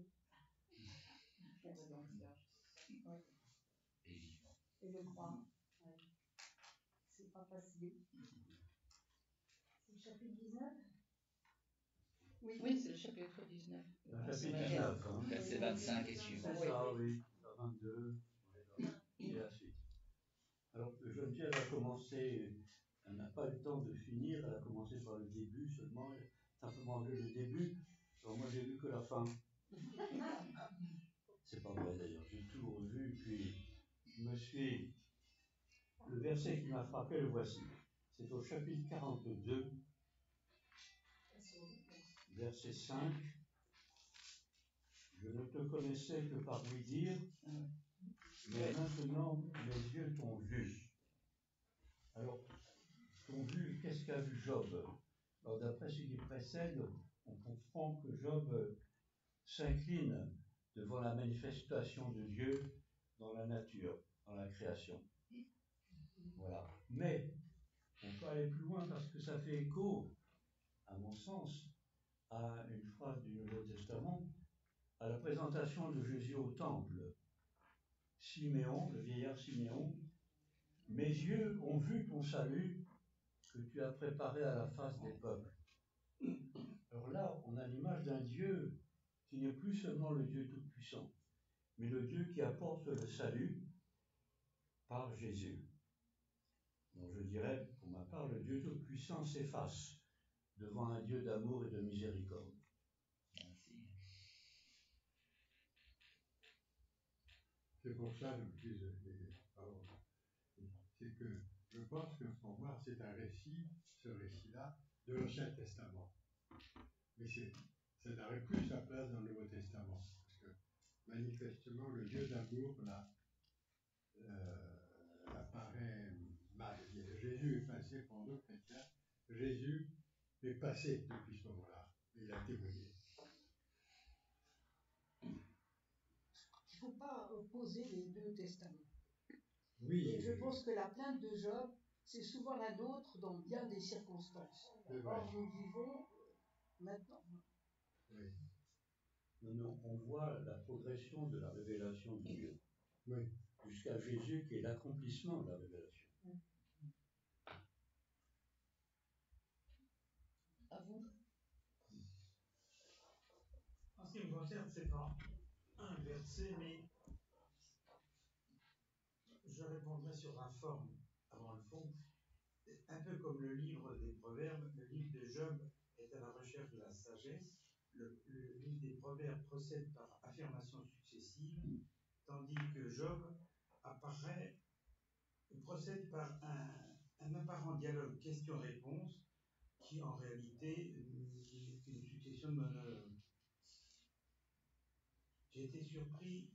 Ouais. Et le croire. Ouais. C'est pas facile. C'est le chapitre 19 Oui, Oui, c'est le chapitre 19. Le chapitre 19, hein. Verset 25 et suivant. C'est ça, oui. 22, et la suite. Alors, Geneviève a commencé, elle n'a pas eu le temps de finir, elle a commencé par le début seulement, elle a simplement vu le début. Alors, moi, j'ai vu que la fin. C'est pas vrai d'ailleurs, j'ai tout revu, puis je me suis. Le verset qui m'a frappé, le voici. C'est au chapitre 42, verset 5. Je ne te connaissais que par lui dire, mais maintenant mes yeux t'ont vu. Alors, vu, qu'est-ce qu'a vu Job? Alors, d'après ce qui précède, on comprend que Job s'incline devant la manifestation de Dieu dans la nature, dans la création. Voilà. Mais on peut aller plus loin parce que ça fait écho, à mon sens, à une phrase du Nouveau Testament, à la présentation de Jésus au temple. Siméon, le vieillard Siméon, mes yeux ont vu ton salut que tu as préparé à la face des peuples. Alors là, on a l'image d'un Dieu qui n'est plus seulement le Dieu Tout-Puissant, mais le Dieu qui apporte le salut par Jésus. Donc je dirais, pour ma part, le Dieu Tout-Puissant s'efface devant un Dieu d'amour et de miséricorde. C'est pour ça que. C'est que je pense que pour moi, c'est un récit, ce récit-là, de l'Ancien Testament. Mais ça n'aurait plus sa place dans le Nouveau Testament. Parce que manifestement, le Dieu d'amour, là, euh, apparaît mal. Jésus est passé pour nous, chrétiens. Jésus est passé depuis ce moment-là. Il a témoigné. Il ne faut pas opposer les deux testaments. Oui. Et je pense que la plainte de Job, c'est souvent la nôtre dans bien des circonstances. Or, nous vivons maintenant. Oui. Non, non, on voit la progression de la révélation de Dieu Oui. jusqu'à Jésus qui est l'accomplissement de la révélation. À vous En ce qui me concerne, c'est pas un verset, mais répondrai sur la forme avant le fond. Un peu comme le livre des Proverbes, le livre de Job est à la recherche de la sagesse. Le, livre des Proverbes procède par affirmations successives, tandis que Job apparaît, procède par un, un apparent dialogue question-réponse qui en réalité n'est qu'une succession de monologues. J'ai été surpris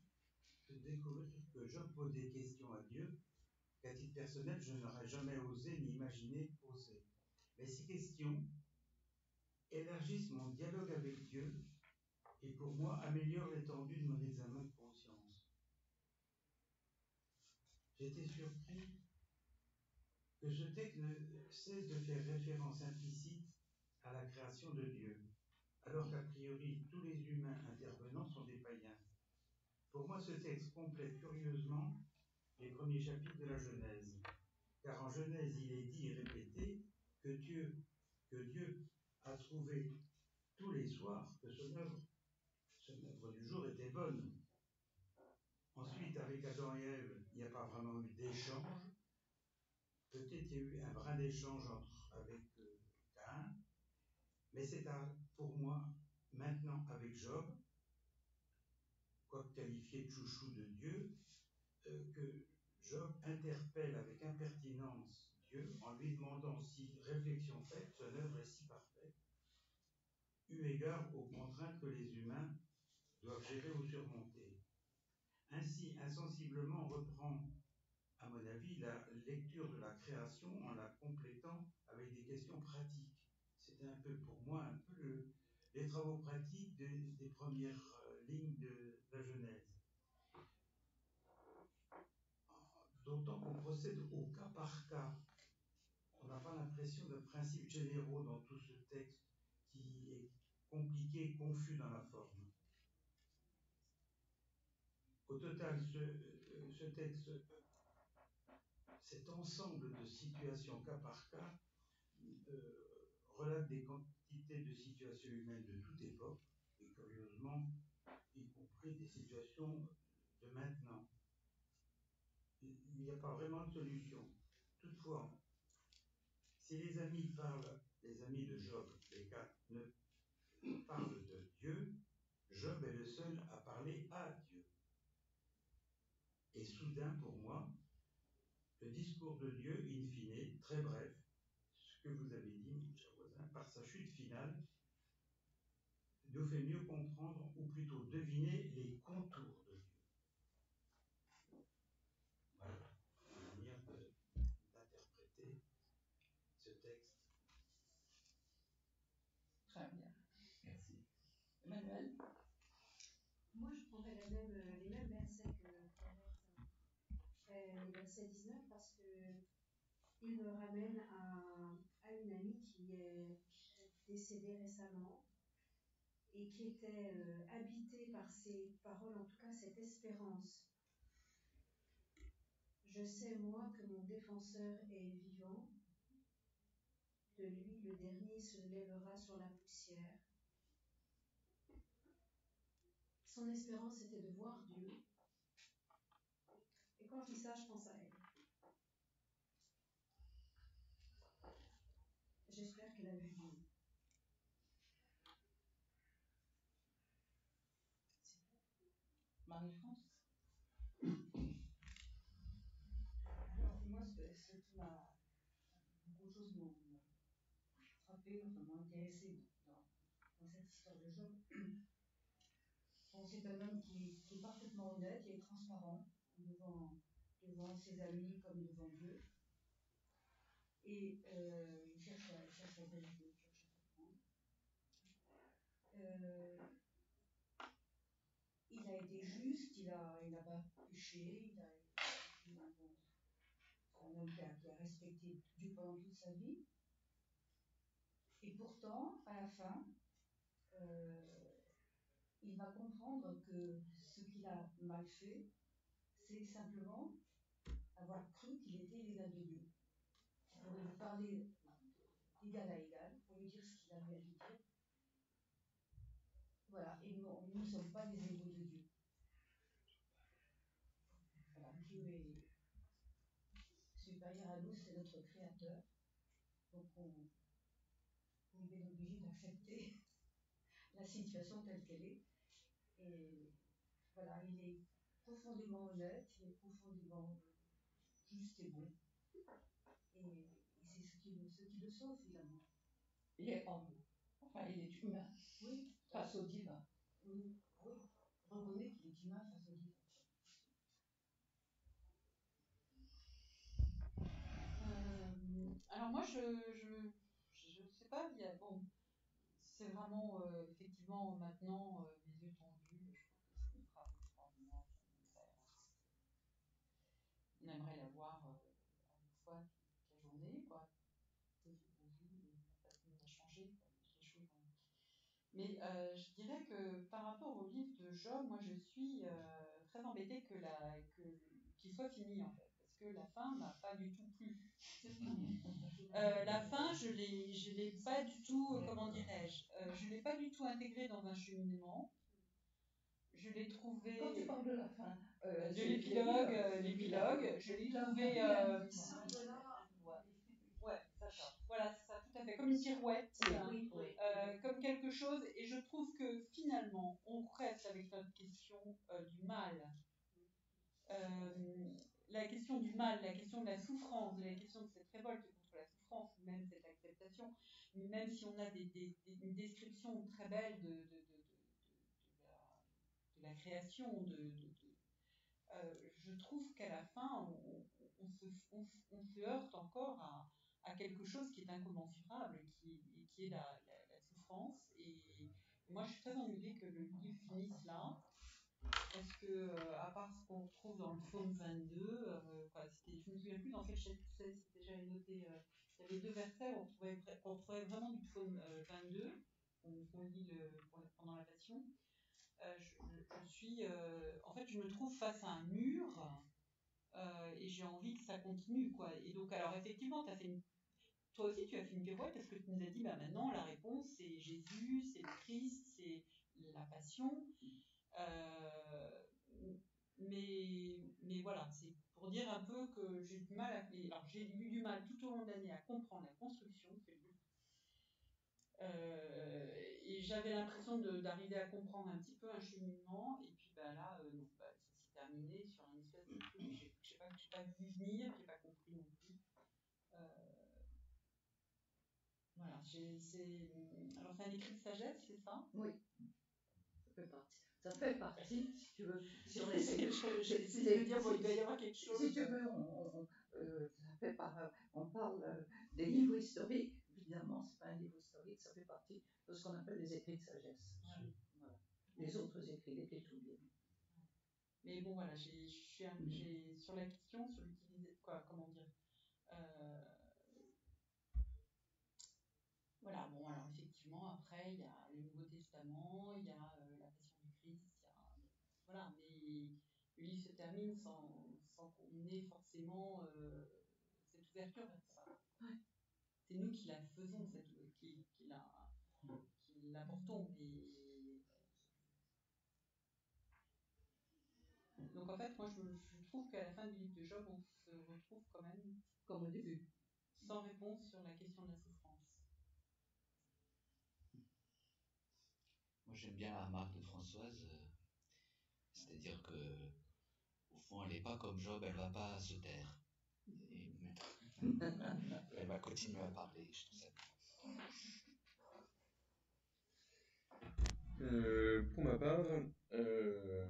de découvrir que Job pose des questions à Dieu qu'à titre personnel, je n'aurais jamais osé ni imaginé poser. Mais ces questions élargissent mon dialogue avec Dieu et pour moi améliorent l'étendue de mon examen de conscience. Été surpris que ce texte ne cesse de faire référence implicite à la création de Dieu, alors qu'a priori tous les humains intervenants sont des païens. Pour moi, ce texte complète curieusement les premiers chapitres de la Genèse, car en Genèse, il est dit et répété que Dieu, a trouvé tous les soirs que son œuvre, du jour était bonne. Ensuite, avec Adam et Ève, il n'y a pas vraiment eu d'échange. Peut-être il y a eu un brin d'échange avec euh, Cain, mais c'est pour moi maintenant avec Job, qualifié de chouchou de Dieu, euh, que Job interpelle avec impertinence Dieu en lui demandant si, réflexion faite, son œuvre est si parfaite, eu égard aux contraintes que les humains doivent gérer ou surmonter. Ainsi, insensiblement, on reprend, à mon avis, la lecture de la création en la complétant avec des questions pratiques. C'était un peu pour moi un peu les travaux pratiques des, premières euh, lignes de la Genèse. D'autant qu'on procède au cas par cas. On n'a pas l'impression de principes généraux dans tout ce texte qui est compliqué, confus dans la forme. Au total, ce, euh, ce texte, cet ensemble de situations cas par cas, euh, relate des quantités de situations humaines de toute époque, et curieusement, des situations de maintenant il n'y a pas vraiment de solution. Toutefois, si les amis parlent, les amis de Job, les quatre, ne parlent de Dieu, Job est le seul à parler à Dieu. Et soudain, pour moi, le discours de Dieu, in fine, très bref, ce que vous avez dit, cher voisin, par sa chute finale, nous fait mieux comprendre, ou plutôt deviner, les contours Très bien. Merci. Emmanuel Moi, je prendrais les mêmes versets que euh, le verset 19 parce que il me ramène à, une amie qui est décédée récemment et qui était euh, habitée par ces paroles, en tout cas cette espérance. Je sais, moi, que mon défenseur est vivant de lui le dernier se lèvera sur la poussière. Son espérance était de voir Dieu. Et quand je dis ça, je pense à Marie-France Alors, moi, ce qui m'a. Beaucoup de choses m'ont frappé, enfin intéressé dans, cette histoire de Job. C'est un homme qui, est parfaitement honnête, qui est transparent devant, devant ses amis comme devant Dieu. Et euh, Euh, il a été juste, il n'a il a pas péché, il a, un homme qui a, respecté Dieu pendant toute sa vie. Et pourtant, à la fin, euh, il va comprendre que ce qu'il a mal fait, c'est simplement avoir cru qu'il était l'égal de Dieu. Pour lui parler d'égal à égal, pour lui dire ce qu'il avait à lui dire. Voilà, et nous, nous ne sommes pas les égaux de Dieu. Voilà, Dieu est supérieur à nous, c'est notre créateur. Donc on, on est obligé d'accepter la situation telle qu'elle est. Et voilà, il est profondément honnête, il est profondément juste et bon. Ce qui, ce qui le sauve finalement. Il est homme. Enfin, il est humain. Oui. Face au divin. Oui, oui. Reconnaît qu'il est humain face au divin. Euh, alors moi, je, je je ne sais pas, il y a, bon, c'est vraiment, euh, effectivement, maintenant, euh, mes yeux tendus, je trouve que c'est une phrase extraordinaire. On aimerait la voir euh, à une fois toute la journée. Mais euh, je dirais que par rapport au livre de Job, moi je suis euh, très embêtée que la, que, qu'il soit fini en fait, parce que la fin m'a pas du tout plu. Euh, la fin, je l'ai, je l'ai pas du tout, euh, comment dirais-je, euh, je l'ai pas du tout intégrée dans un cheminement. Je l'ai trouvé. Quand tu parles de la fin, euh, de l'épilogue, euh, l'épilogue, je l'ai trouvé. euh, Ouais. C'est ça. Voilà, ça, tout à fait. Comme une pirouette, Oui, oui. euh, comme quelque chose. Et je trouve que finalement, on reste avec notre question euh, du mal. Euh, la question du mal, la question de la souffrance, la question de cette révolte contre la souffrance, même cette acceptation, même si on a des, des- des- une description très belle de, de, de, de- de- de la, création, de, de- de- euh, je trouve qu'à la fin, on, on se, on, se- on se heurte encore à, à quelque chose qui est incommensurable, qui, qui est la, souffrance. Et, moi, je suis très ennuyée que le livre finisse là, parce que, euh, à part ce qu'on retrouve dans le psaume 22, euh, quoi, je ne me souviens plus dans quel chapitre c'est, c'était j'avais noté, euh, il y avait deux versets où on trouvait, on trouvait vraiment du psaume euh, 22, qu'on lit pendant la Passion. Euh, je, suis, euh, en fait, je me trouve face à un mur et j'ai envie que ça continue, quoi. Et donc, alors effectivement, as fait une... toi aussi, tu as fait une pirouette parce que tu nous as dit, bah maintenant, la réponse, c'est Jésus, c'est le Christ, c'est la Passion. Euh, mais, mais voilà, c'est pour dire un peu que j'ai du mal Alors, j'ai eu du mal tout au long de l'année à comprendre la construction de. Euh, et j'avais l'impression d'arriver à comprendre un petit peu un cheminement, et puis bah, là, euh, bah, terminé sur un espèce de truc que j'ai j'ai pas, vu venir, pas compris non plus. Euh, voilà, j'ai- c'est. Alors, c'est un écrit de sagesse, c'est ça? Oui, ça fait partie. Ça fait partie, si tu veux, si on essaie de dire, bon, il doit y avoir quelque chose. Si tu veux, on, on- euh, ça fait par, on parle euh, des livres historiques. Évidemment, c'est pas un livre historique, ça fait partie de ce qu'on appelle les écrits de sagesse. Voilà. Les autres écrits, les Pétouliers. Mais bon, voilà, j'ai, sur la question, sur l'utilisation, quoi, comment dire. euh, voilà, bon, alors effectivement, après, il y a le Nouveau Testament, il y a euh, la Passion du Christ, il y a. Voilà, mais le livre se termine sans, sans qu'on ait forcément euh, cette ouverture vers ça. C'est nous qui la faisons, cette, qui, qui, la, qui l'apportons, mais. Donc en fait, moi je, je trouve qu'à la fin du livre de Job, on se retrouve quand même, comme au début, sans réponse sur la question de la souffrance. Moi, j'aime bien la remarque de Françoise, euh, c'est-à-dire que, au fond, elle n'est pas comme Job, elle va pas se taire. Et- elle va continuer à parler, je trouve ça Euh, pour ma part, euh,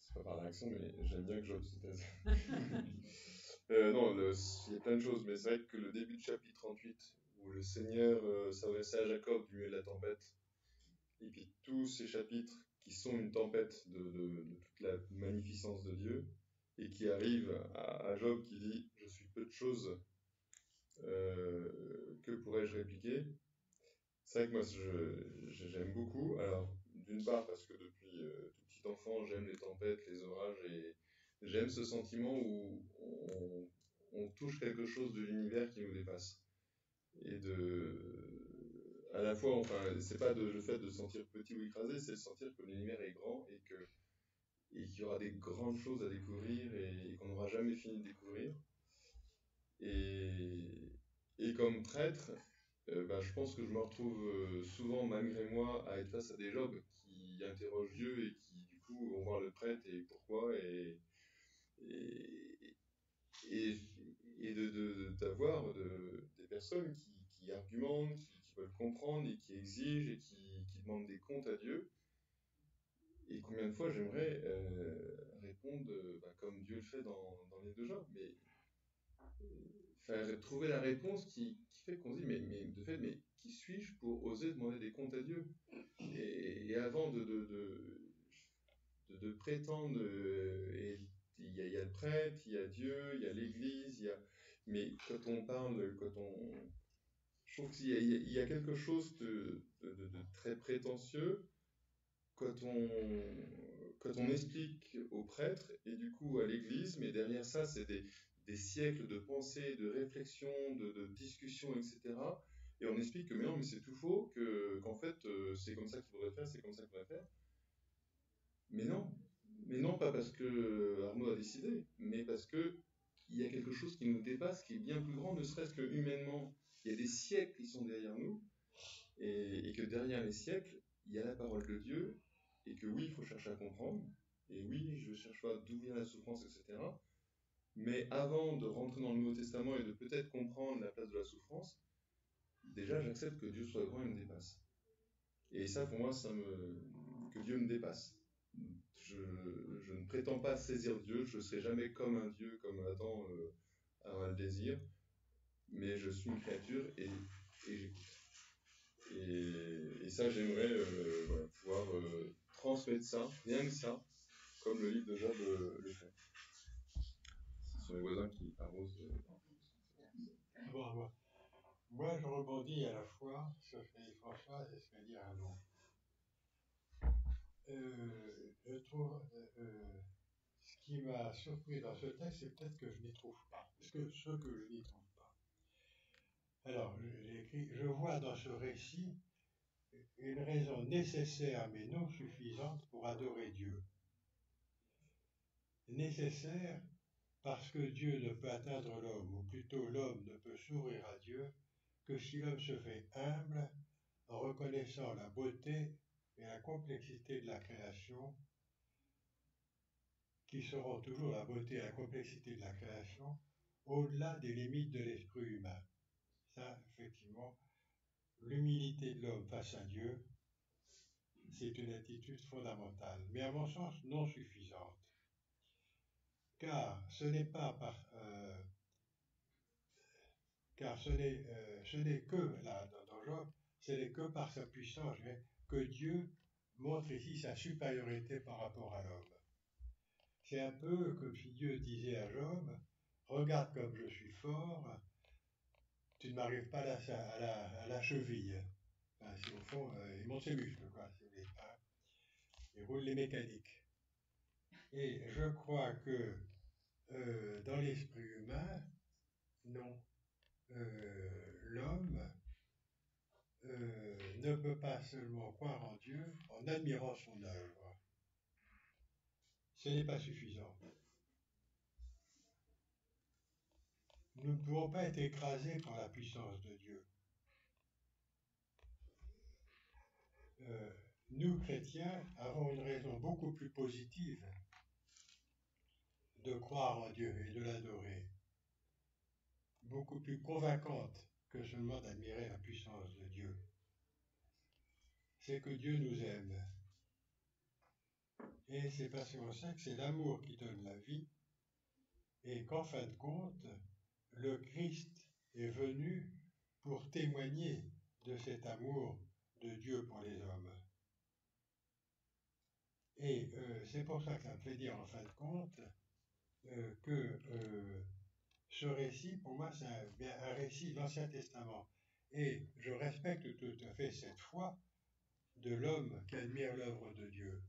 c'est pas par la réaction, mais j'aime bien que Job se taise. Euh, non, il y a plein de choses, mais c'est vrai que le début de chapitre 38, où le Seigneur euh, s'adressait à Jacob du milieu de la tempête, et puis tous ces chapitres qui sont une tempête de, toute la magnificence de Dieu, et qui arrivent à, Job qui dit Je suis peu de choses, euh, que pourrais-je répliquer? C'est vrai que moi j'aime beaucoup. Alors, d'une part parce que depuis euh, tout petit enfant, j'aime les tempêtes, les orages, et j'aime ce sentiment où on, on touche quelque chose de l'univers qui nous dépasse. Et de. À la fois, enfin, c'est pas le fait de se sentir petit ou écrasé, c'est de sentir que l'univers est grand et que et qu'il y aura des grandes choses à découvrir et, qu'on n'aura jamais fini de découvrir. Et, et comme prêtre, euh, bah, je pense que je me retrouve euh, souvent, malgré moi, à être face à des jobs qui interrogent Dieu et qui, du coup, vont voir le prêtre et pourquoi, et, et, et, et de, d'avoir de- des personnes qui, qui argumentent, qui, qui veulent comprendre et qui exigent et qui, qui demandent des comptes à Dieu. Et combien de fois j'aimerais euh, répondre euh, bah, comme Dieu le fait dans, les deux genres, mais euh, trouver la réponse qui, fait qu'on se dit, mais, mais de fait, mais qui suis-je pour oser demander des comptes à Dieu? Et, avant de, prétendre, et il y, a, le prêtre, il y a Dieu, il y a l'Église, mais quand on parle, quand on... je trouve qu'il y, a quelque chose de, très prétentieux quand on, explique aux prêtres et du coup à l'Église, mais derrière ça, c'est des, siècles de pensée, de réflexion, de, discussion, etc. Et on explique que non, mais c'est tout faux, que, qu'en fait, euh, c'est comme ça qu'il faudrait faire, c'est comme ça qu'il faudrait faire. Mais non, mais non, pas parce que Arnaud a décidé, mais parce que il y a quelque chose qui nous dépasse, qui est bien plus grand, ne serait-ce que humainement. Il y a des siècles qui sont derrière nous, et, que derrière les siècles, il y a la parole de Dieu, et que oui, il faut chercher à comprendre, et oui, je cherche pas d'où vient la souffrance, etc. Mais avant de rentrer dans le Nouveau Testament et de peut-être comprendre la place de la souffrance, déjà j'accepte que Dieu soit grand et me dépasse. Et ça, pour moi, ça me... que Dieu me dépasse. Je, je, ne prétends pas saisir Dieu, je ne serai jamais comme un Dieu, comme Adam euh, a le désir, mais je suis une créature et, et j'écoute. Et, et, ça, j'aimerais euh, pouvoir euh, transmettre ça, rien que ça, comme le livre de Job euh, le fait. Ce sont les voisins qui arrosent. Bon, bon. Moi, je rebondis à la fois sur ce qu'a dit François et ce qu'a dit Arnaud. Euh, je trouve euh, ce qui m'a surpris dans ce texte, c'est peut-être que je n'y trouve pas. Parce que ce que je n'y trouve. Alors, Je vois dans ce récit une raison nécessaire mais non suffisante pour adorer Dieu. Nécessaire parce que Dieu ne peut atteindre l'homme, ou plutôt l'homme ne peut sourire à Dieu, que si l'homme se fait humble en reconnaissant la beauté et la complexité de la création, qui seront toujours la beauté et la complexité de la création, au-delà des limites de l'esprit humain. Effectivement, l'humilité de l'homme face à Dieu, c'est une attitude fondamentale, mais à mon sens non suffisante. Car ce n'est pas par... Euh, car ce n'est, euh, ce n'est que, là, dans, dans Job, ce n'est que par sa puissance que Dieu montre ici sa supériorité par rapport à l'homme. C'est un peu comme si Dieu disait à Job, regarde comme je suis fort, tu ne m'arrives pas à la, à la, cheville. Au fond, euh, il monte ses muscles, quoi, si. Hein. Il roule les mécaniques. Et je crois que euh, dans l'esprit humain, non. Euh, l'homme euh, ne peut pas seulement croire en Dieu en admirant son œuvre. Ce n'est pas suffisant. Nous ne pouvons pas être écrasés par la puissance de Dieu. Euh, nous, chrétiens, avons une raison beaucoup plus positive de croire en Dieu et de l'adorer, beaucoup plus convaincante que seulement d'admirer la puissance de Dieu. C'est que Dieu nous aime. Et c'est parce qu'on sait que c'est l'amour qui donne la vie et qu'en fin de compte, le Christ est venu pour témoigner de cet amour de Dieu pour les hommes. Et euh, c'est pour ça que ça me fait dire en fin de compte euh, que euh, ce récit, pour moi, c'est un, récit de l'Ancien Testament. Et je respecte tout à fait cette foi de l'homme qui admire l'œuvre de Dieu.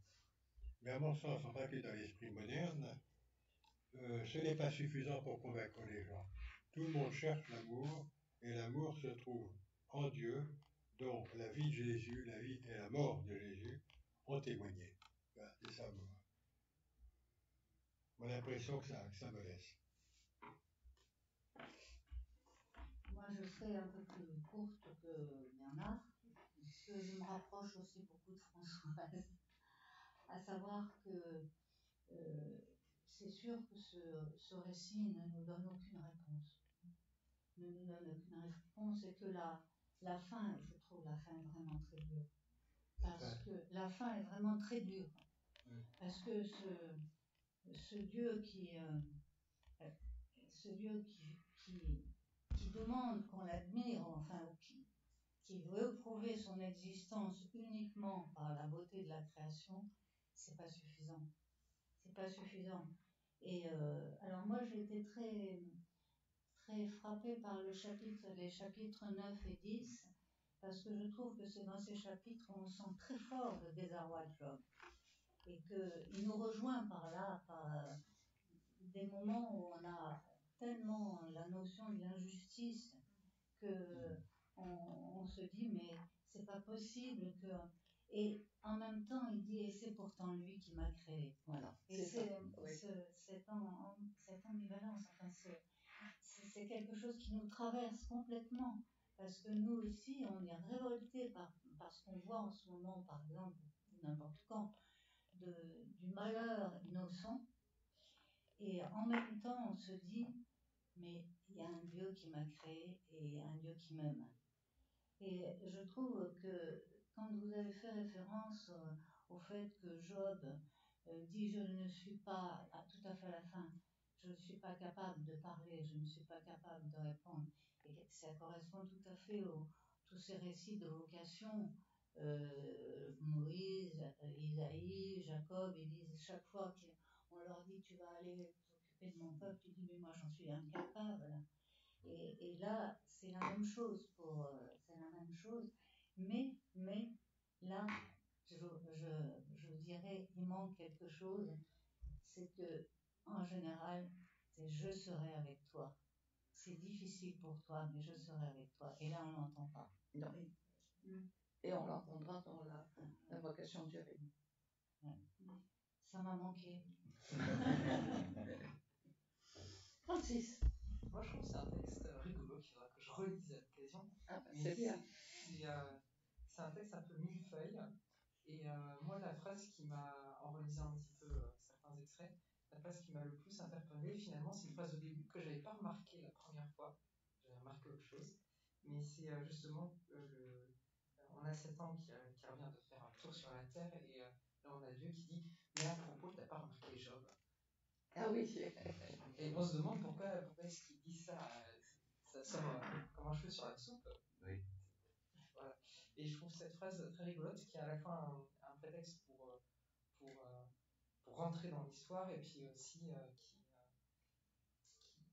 Mais à mon sens, en particulier dans l'esprit moderne, ce n'est pas suffisant pour convaincre les gens. Tout le monde cherche l'amour, et l'amour se trouve en Dieu, dont la vie de Jésus, la vie et la mort de Jésus ont témoigné. C'est ça, moi. Mon impression que ça, me laisse. Moi, je serai un peu plus courte que Bernard, puisque je me rapproche aussi beaucoup de Françoise, à savoir que euh, c'est sûr que ce, récit ne nous donne aucune réponse. Ne nous donne aucune réponse et que la, la fin, je trouve la fin vraiment très dure. Parce que la fin est vraiment très dure. Parce que ce, ce Dieu qui, euh, ce Dieu qui, qui, qui demande qu'on l'admire, enfin, qui, qui veut prouver son existence uniquement par la beauté de la création, c'est pas suffisant. C'est pas suffisant. Et euh, alors moi j'ai été très très frappée par le chapitre, les chapitres 9 et 10, parce que je trouve que c'est dans ces chapitres où on sent très fort le désarroi de Job. Et qu'il nous rejoint par là, par euh, des moments où on a tellement la notion de l'injustice que on, on se dit mais c'est pas possible que et en même temps il dit et c'est pourtant lui qui m'a créé voilà et C'est oui. cette ambivalence enfin c'est quelque chose qui nous traverse complètement parce que nous aussi on est révolté par, ce qu'on voit en ce moment par exemple n'importe quand du malheur innocent et en même temps on se dit mais il y a un Dieu qui m'a créé et un Dieu qui m'aime. Et je trouve que quand vous avez fait référence euh, au fait que Job euh, dit je ne suis pas, à, tout à fait la fin, je ne suis pas capable de parler, je ne suis pas capable de répondre, et ça correspond tout à fait aux tous ces récits de vocation. euh, Moïse, Isaïe, Jacob, ils disent chaque fois qu'on leur dit tu vas aller t'occuper de mon peuple, il dit mais moi j'en suis incapable. Et, là, c'est la même chose pour, euh, c'est la même chose. Mais, mais là, je, je, je dirais, il manque quelque chose. C'est que, en général, c'est je serai avec toi. C'est difficile pour toi, mais je serai avec toi. Et là, on l'entend pas. Non. Et on l'entendra dans la, la vocation de. Ouais. Ça m'a manqué. Francis. Moi, je trouve que c'est un texte rigolo qu'il faudra que je relise à l'occasion. Ah, bah, c'est bien. C'est euh, c'est un texte un peu millefeuille. Et euh, moi, la phrase qui m'a, en relisant un petit peu euh, certains extraits, la phrase qui m'a le plus interpellé, finalement, c'est une phrase au début que je n'avais pas remarquée la première fois. J'avais remarqué autre chose. Mais c'est euh, justement euh, le. On a cet ange qui, euh, qui revient de faire un tour sur la terre et euh, là on a Dieu qui dit Mais à propos, t'as pas remarqué Job Ah oui. Et on se demande pourquoi, pourquoi est-ce qu'il dit ça euh, Ça sort euh, comme un cheveu sur la soupe. Oui. Voilà. Et je trouve cette phrase très rigolote qui est à la fois un, un prétexte pour, euh, pour, euh, pour rentrer dans l'histoire et puis aussi euh, qui, euh, qui,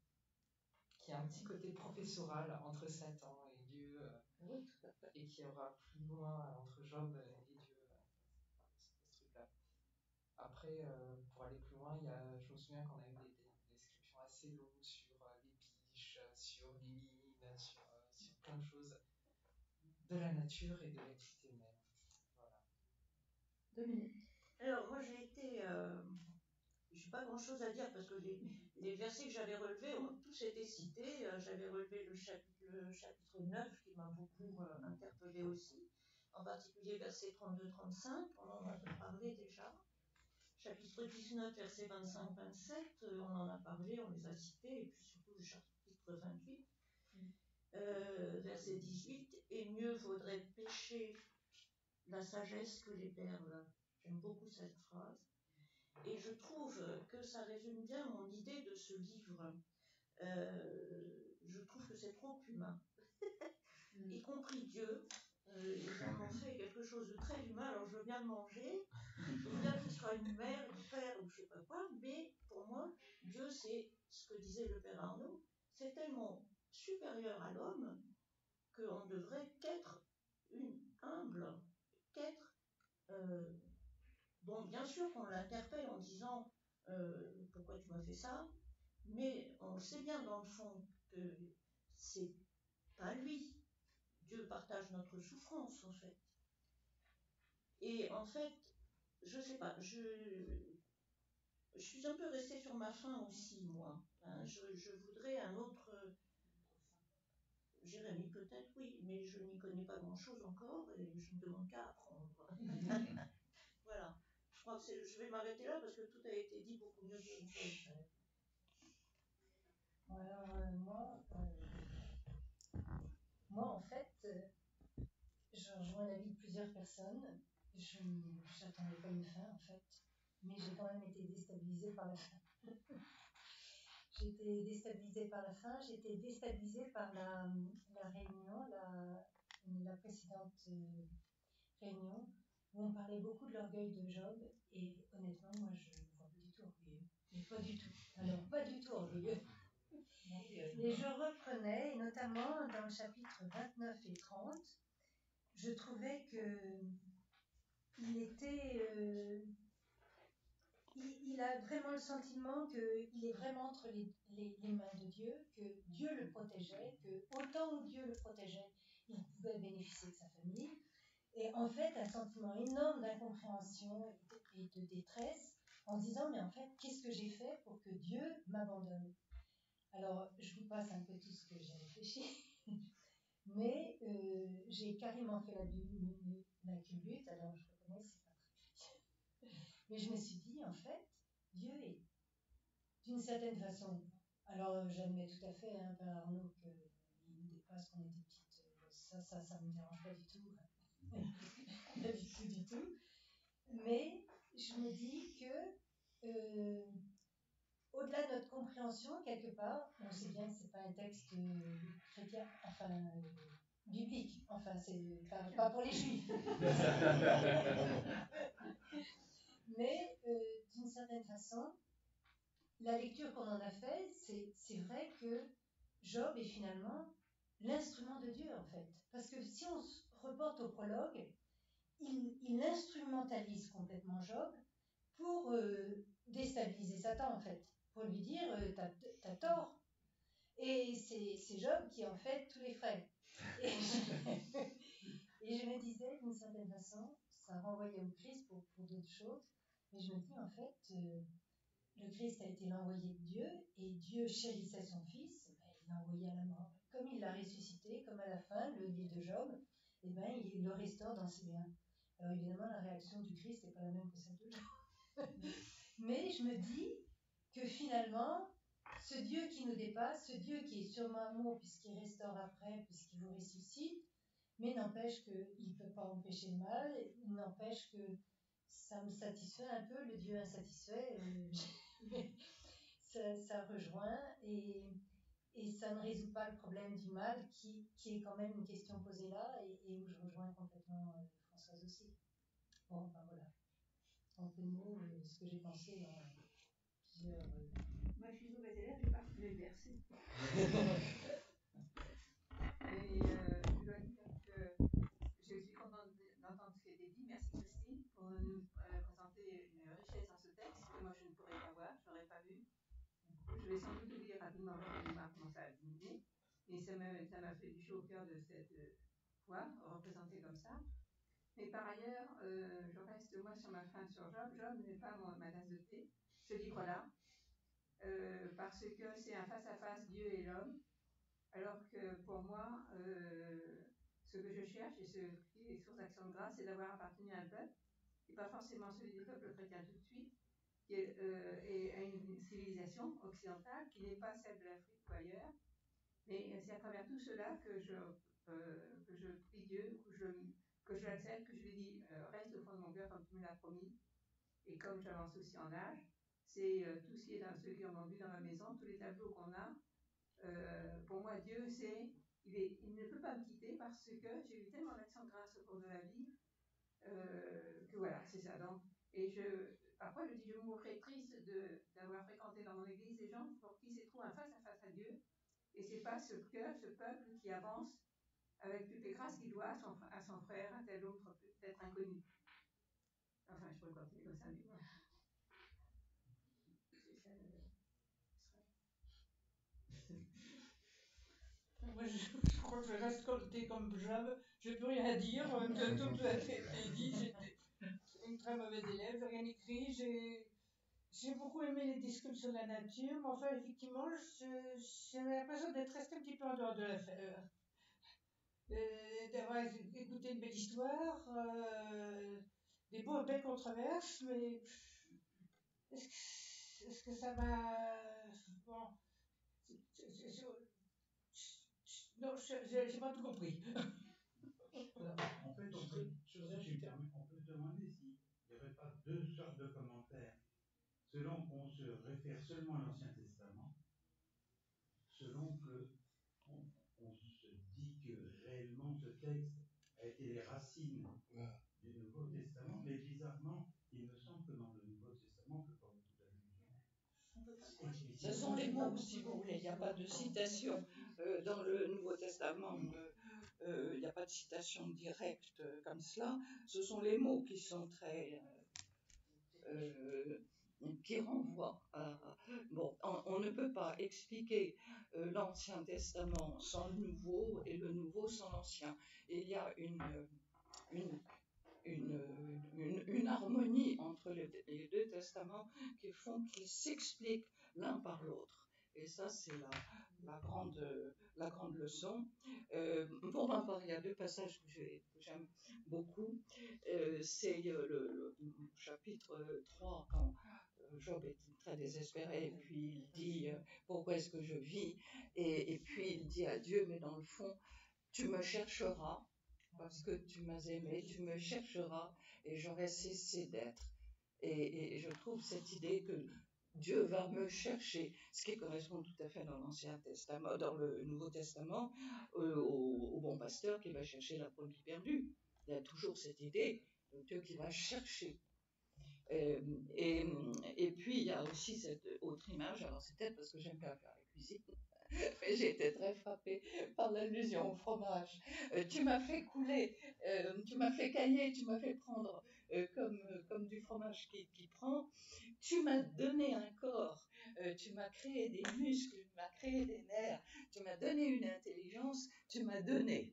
qui a un petit côté professoral entre Satan et Dieu euh, Oui, tout à fait. et qui aura plus loin entre Job et Dieu. euh, ce, ce truc-là. Après, euh, pour aller plus loin, il y a, je me souviens qu'on a eu des, des- des descriptions assez longues sur euh, les biches, euh, sur les mines, sur, euh, sur plein de choses de la nature et de l'activité humaine. Voilà. Dominique. Alors, moi, j'ai été. Euh, je n'ai pas grand-chose à dire parce que les, versets que j'avais relevés ont tous été cités. Euh, j'avais relevé le chapitre, le chapitre 9 qui m'a beaucoup euh, interpellé aussi, en particulier versets 32-35, on en a parlé déjà. Chapitre 19, versets 25-27, euh, on en a parlé, on les a cités, et puis surtout le chapitre 28, euh, verset 18, et mieux vaudrait pécher la sagesse que les perles. J'aime beaucoup cette phrase. Et je trouve que ça résume bien mon idée de ce livre. Euh, je trouve que c'est trop humain. y compris Dieu. Euh, ils en ont fait quelque chose de très humain. Alors je bien le manger, je veux bien qu'il soit une mère, une père ou je sais pas quoi, mais pour moi, Dieu, c'est ce que disait le père Arnaud, c'est tellement supérieur à l'homme qu'on devrait qu'être une humble, qu'être. euh, bon, bien sûr qu'on l'interpelle en disant euh, pourquoi tu m'as fait ça, mais on sait bien dans le fond que c'est pas lui. Dieu partage notre souffrance en fait. Et en fait, je sais pas, je, je suis un peu restée sur ma faim aussi, moi. hein. je, je voudrais un autre. Jérémie, peut-être, oui, mais je n'y connais pas grand-chose encore et je ne demande qu'à apprendre. voilà. Je vais m'arrêter là parce que tout a été dit beaucoup mieux que. Bon, alors, moi, euh, moi, en fait, euh, je rejoins l'avis de plusieurs personnes. Je n'attendais pas une fin, en fait, mais j'ai quand même été déstabilisée par la fin. été déstabilisée par la fin, été déstabilisée par la, réunion, la, la précédente euh, réunion, où on parlait beaucoup de l'orgueil de Job, et honnêtement, moi, je ne vois pas du tout orgueilleux. Mais pas du tout. Alors, pas du tout orgueilleux. Et je reprenais, et notamment dans le chapitre 29 et 30, je trouvais que il était. euh, il, il a vraiment le sentiment qu'il est vraiment entre les, les- les mains de Dieu, que Dieu le protégeait, que autant où Dieu le protégeait, il pouvait bénéficier de sa famille. Et en fait, un sentiment énorme d'incompréhension et de, détresse en disant, mais en fait, qu'est-ce que j'ai fait pour que Dieu m'abandonne? Alors, je vous passe un peu tout ce que j'ai réfléchi. Mais euh, j'ai carrément fait la, bu- la culbute, alors je reconnais, c'est pas très. Mais je me suis dit, en fait, Dieu est d'une certaine façon. Alors, j'admets tout à fait, hein, Arnaud, qu'il nous dépasse qu'on était petites. euh, Ça, ça, ça me dérange pas du tout. hein. Pas du tout, du tout. Mais je me dis que, euh, au-delà de notre compréhension, quelque part, on sait bien que c'est pas un texte euh, chrétien, enfin euh, biblique, enfin c'est pas, pas pour les juifs. Mais euh, d'une certaine façon, la lecture qu'on en a faite, c'est, c'est vrai que Job est finalement l'instrument de Dieu en fait. Parce que si on reporte au prologue, il, instrumentalise complètement Job pour euh, déstabiliser Satan en fait, pour lui dire euh, t'as, tort. Et c'est, Job qui en fait tous les frais. Et, et je me disais d'une certaine façon, ça renvoyait au Christ pour, pour d'autres choses, mais je me dis en fait, euh, le Christ a été l'envoyé de Dieu et Dieu chérissait son fils, ben, il l'a envoyé à la mort. Comme il l'a ressuscité, comme à la fin, le livre de Job, eh ben, il le restaure dans ses liens. Alors évidemment, la réaction du Christ n'est pas la même que celle de. Mais je me dis que finalement, ce Dieu qui nous dépasse, ce Dieu qui est sûrement amour puisqu'il restaure après, puisqu'il vous ressuscite, mais n'empêche qu'il ne peut pas empêcher le mal, n'empêche que ça me satisfait un peu, le Dieu insatisfait, euh, ça, ça rejoint et, et ça ne résout pas le problème du mal qui, qui est quand même une question posée là et, et où je rejoins complètement euh, Françoise aussi. Bon, enfin voilà. En peu de mots, euh, ce que j'ai pensé dans plusieurs. euh, Moi, je suis mauvaise élève, je parle le verset. Et euh, je dois dire que je suis contente d'entendre ce qui a été dit. Merci Christine pour nous euh, présenter une richesse dans ce texte que moi je ne pourrais pas voir, je n'aurais pas vu. Je vais sans doute oublier rapidement votre remarque comment ça a diminué. Et ça m'a fait du chaud au cœur de cette euh, voix représentée comme ça. Mais par ailleurs, euh, je reste moi sur ma fin sur Job. Job n'est pas ma tasse de thé, ce livre-là, euh, parce que c'est un face-à-face Dieu et l'homme. Alors que pour moi, ce que je cherche et ce qui est source d'action de grâce, c'est d'avoir appartenu à un peuple, et pas forcément celui des peuples chrétiens tout de suite, euh, et à une civilisation occidentale qui n'est pas celle de l'Afrique ou ailleurs. Mais c'est à travers tout cela que je, euh, que je prie Dieu, que je, l'accepte, que je lui dis euh, reste au fond de mon cœur comme tu me l'as promis. Et comme j'avance aussi en âge, c'est tout ce qui est dans ceux qui ont vu dans ma maison, tous les tableaux qu'on a. Pour moi, Dieu, c'est il, ne peut pas me quitter parce que j'ai eu tellement d'action de grâce au cours de la vie que voilà, c'est ça. Et je, parfois, je dis, je mourrais triste de, d'avoir fréquenté dans mon église des gens pour qui c'est trop un face à face à Dieu. Et c'est pas ce cœur, ce peuple qui avance avec toutes les grâces qu'il doit à son, à son frère, à tel autre, peut-être inconnu. Enfin, je pourrais continuer comme ça, mais voilà. C'est ça le. Moi, je, je crois que je reste comme, t'es comme Job, je peux rien dire, euh, tout, tout a été dit, très mauvaise élève, j'ai rien écrit, j'ai, j'ai beaucoup aimé les discours sur la nature, mais enfin, effectivement, j'avais l'impression d'être resté un petit peu en dehors de l'affaire. Euh, d'avoir écouté une belle histoire, euh, des beaux, belles controverses, mais est-ce que, ça m'a... Bon, non, je n'ai pas tout compris. En fait, on peut, je je termine, on peut demander s'il n'y aurait pas deux sortes de commentaires. Selon qu'on se réfère seulement à l'Ancien Testament, selon que on, on se dit que réellement ce texte a été les racines du Nouveau Testament, mais bizarrement, il me semble que dans le Nouveau Testament, Ce sont les mots, si vous voulez. Il n'y a pas de citation euh, dans le Nouveau Testament. euh, euh, Il n'y a pas de citation directe comme cela. Ce sont les mots qui sont très. Euh, qui renvoient à. Bon, on, ne peut pas expliquer euh, l'Ancien Testament sans le Nouveau et le Nouveau sans l'Ancien. Il y a une, une harmonie entre les, les deux testaments qui font qu'ils s'expliquent l'un par l'autre. Et ça, c'est la, la, grande, la grande leçon. Euh, pour ma part, il y a deux passages que j'ai- que j'aime beaucoup. Euh, c'est euh, le, chapitre 3, quand Job est très désespéré, et puis il dit Pourquoi est-ce que je vis? Et, et puis il dit à Dieu Mais dans le fond, tu me chercheras parce que tu m'as aimé, tu me chercheras et j'aurai cessé d'être. Et, et je trouve cette idée que Dieu va me chercher, ce qui correspond tout à fait dans l'Ancien Testament, dans le Nouveau Testament, euh, au, bon pasteur qui va chercher la brebis perdue. Il y a toujours cette idée de Dieu qui va chercher. Euh, et, puis il y a aussi cette autre image, alors c'est peut-être parce que j'aime bien faire la cuisine, mais j'ai été très frappée par l'allusion au fromage. Euh, tu m'as fait couler, tu m'as fait cailler, tu m'as fait prendre comme, comme du fromage qui, qui prend. Tu m'as donné un corps, euh, tu m'as créé des muscles, tu m'as créé des nerfs, tu m'as donné une intelligence, tu m'as donné.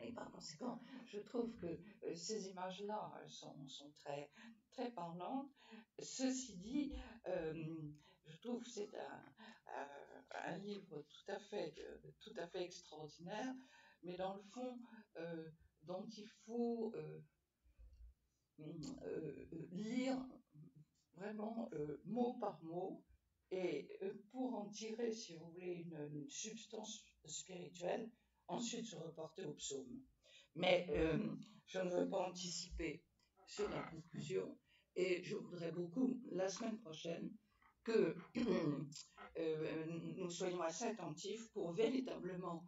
Et par conséquent, je trouve que euh, ces images-là sont, sont très, très parlantes. Ceci dit, euh, je trouve que c'est un, un- livre tout à fait, tout à fait extraordinaire, mais dans le fond, dont il faut lire vraiment euh, mot par mot et euh, pour en tirer, si vous voulez, une, substance spirituelle, ensuite se reporter au psaume. Mais euh, je ne veux pas anticiper sur la conclusion et je voudrais beaucoup, la semaine prochaine, que nous soyons assez attentifs pour véritablement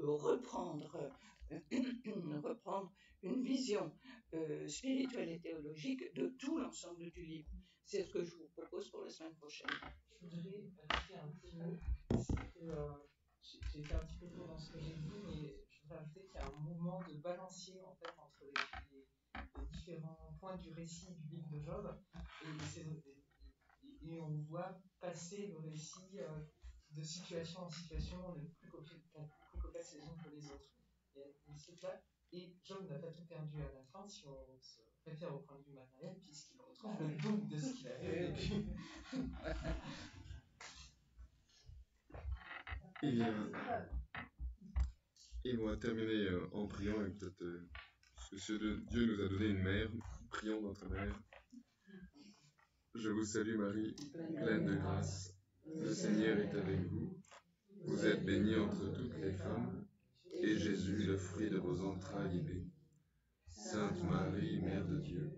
reprendre, reprendre une vision euh, spirituelle et théologique de tout l'ensemble du livre. C'est ce que je vous propose pour la semaine prochaine. Je voudrais ajouter un petit mot. C'est euh, j'ai été un petit peu court dans ce que j'ai dit, mais je voudrais ajouter qu'il y a un mouvement de balancier en fait entre les, différents points du récit du livre de Job. Et, c'est- et- et on voit passer le récit euh, de situation en situation plus, copi- plus cocasses les unes que les autres. Il y a il Et Job n'a pas tout perdu à la fin si on se réfère au point de vue matériel, puisqu'il retrouve le double de ce qu'il avait au début. Bien, et on va terminer euh, en priant et peut-être, euh, parce que Dieu nous a donné une mère, prions notre mère. Je vous salue Marie, pleine de grâce, le Seigneur est avec vous. Vous êtes bénie entre toutes les femmes, et Jésus, le fruit de vos entrailles, est béni. Sainte Marie, Mère de Dieu,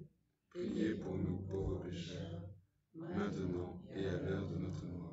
priez pour nous pauvres pécheurs, maintenant et à l'heure de notre mort.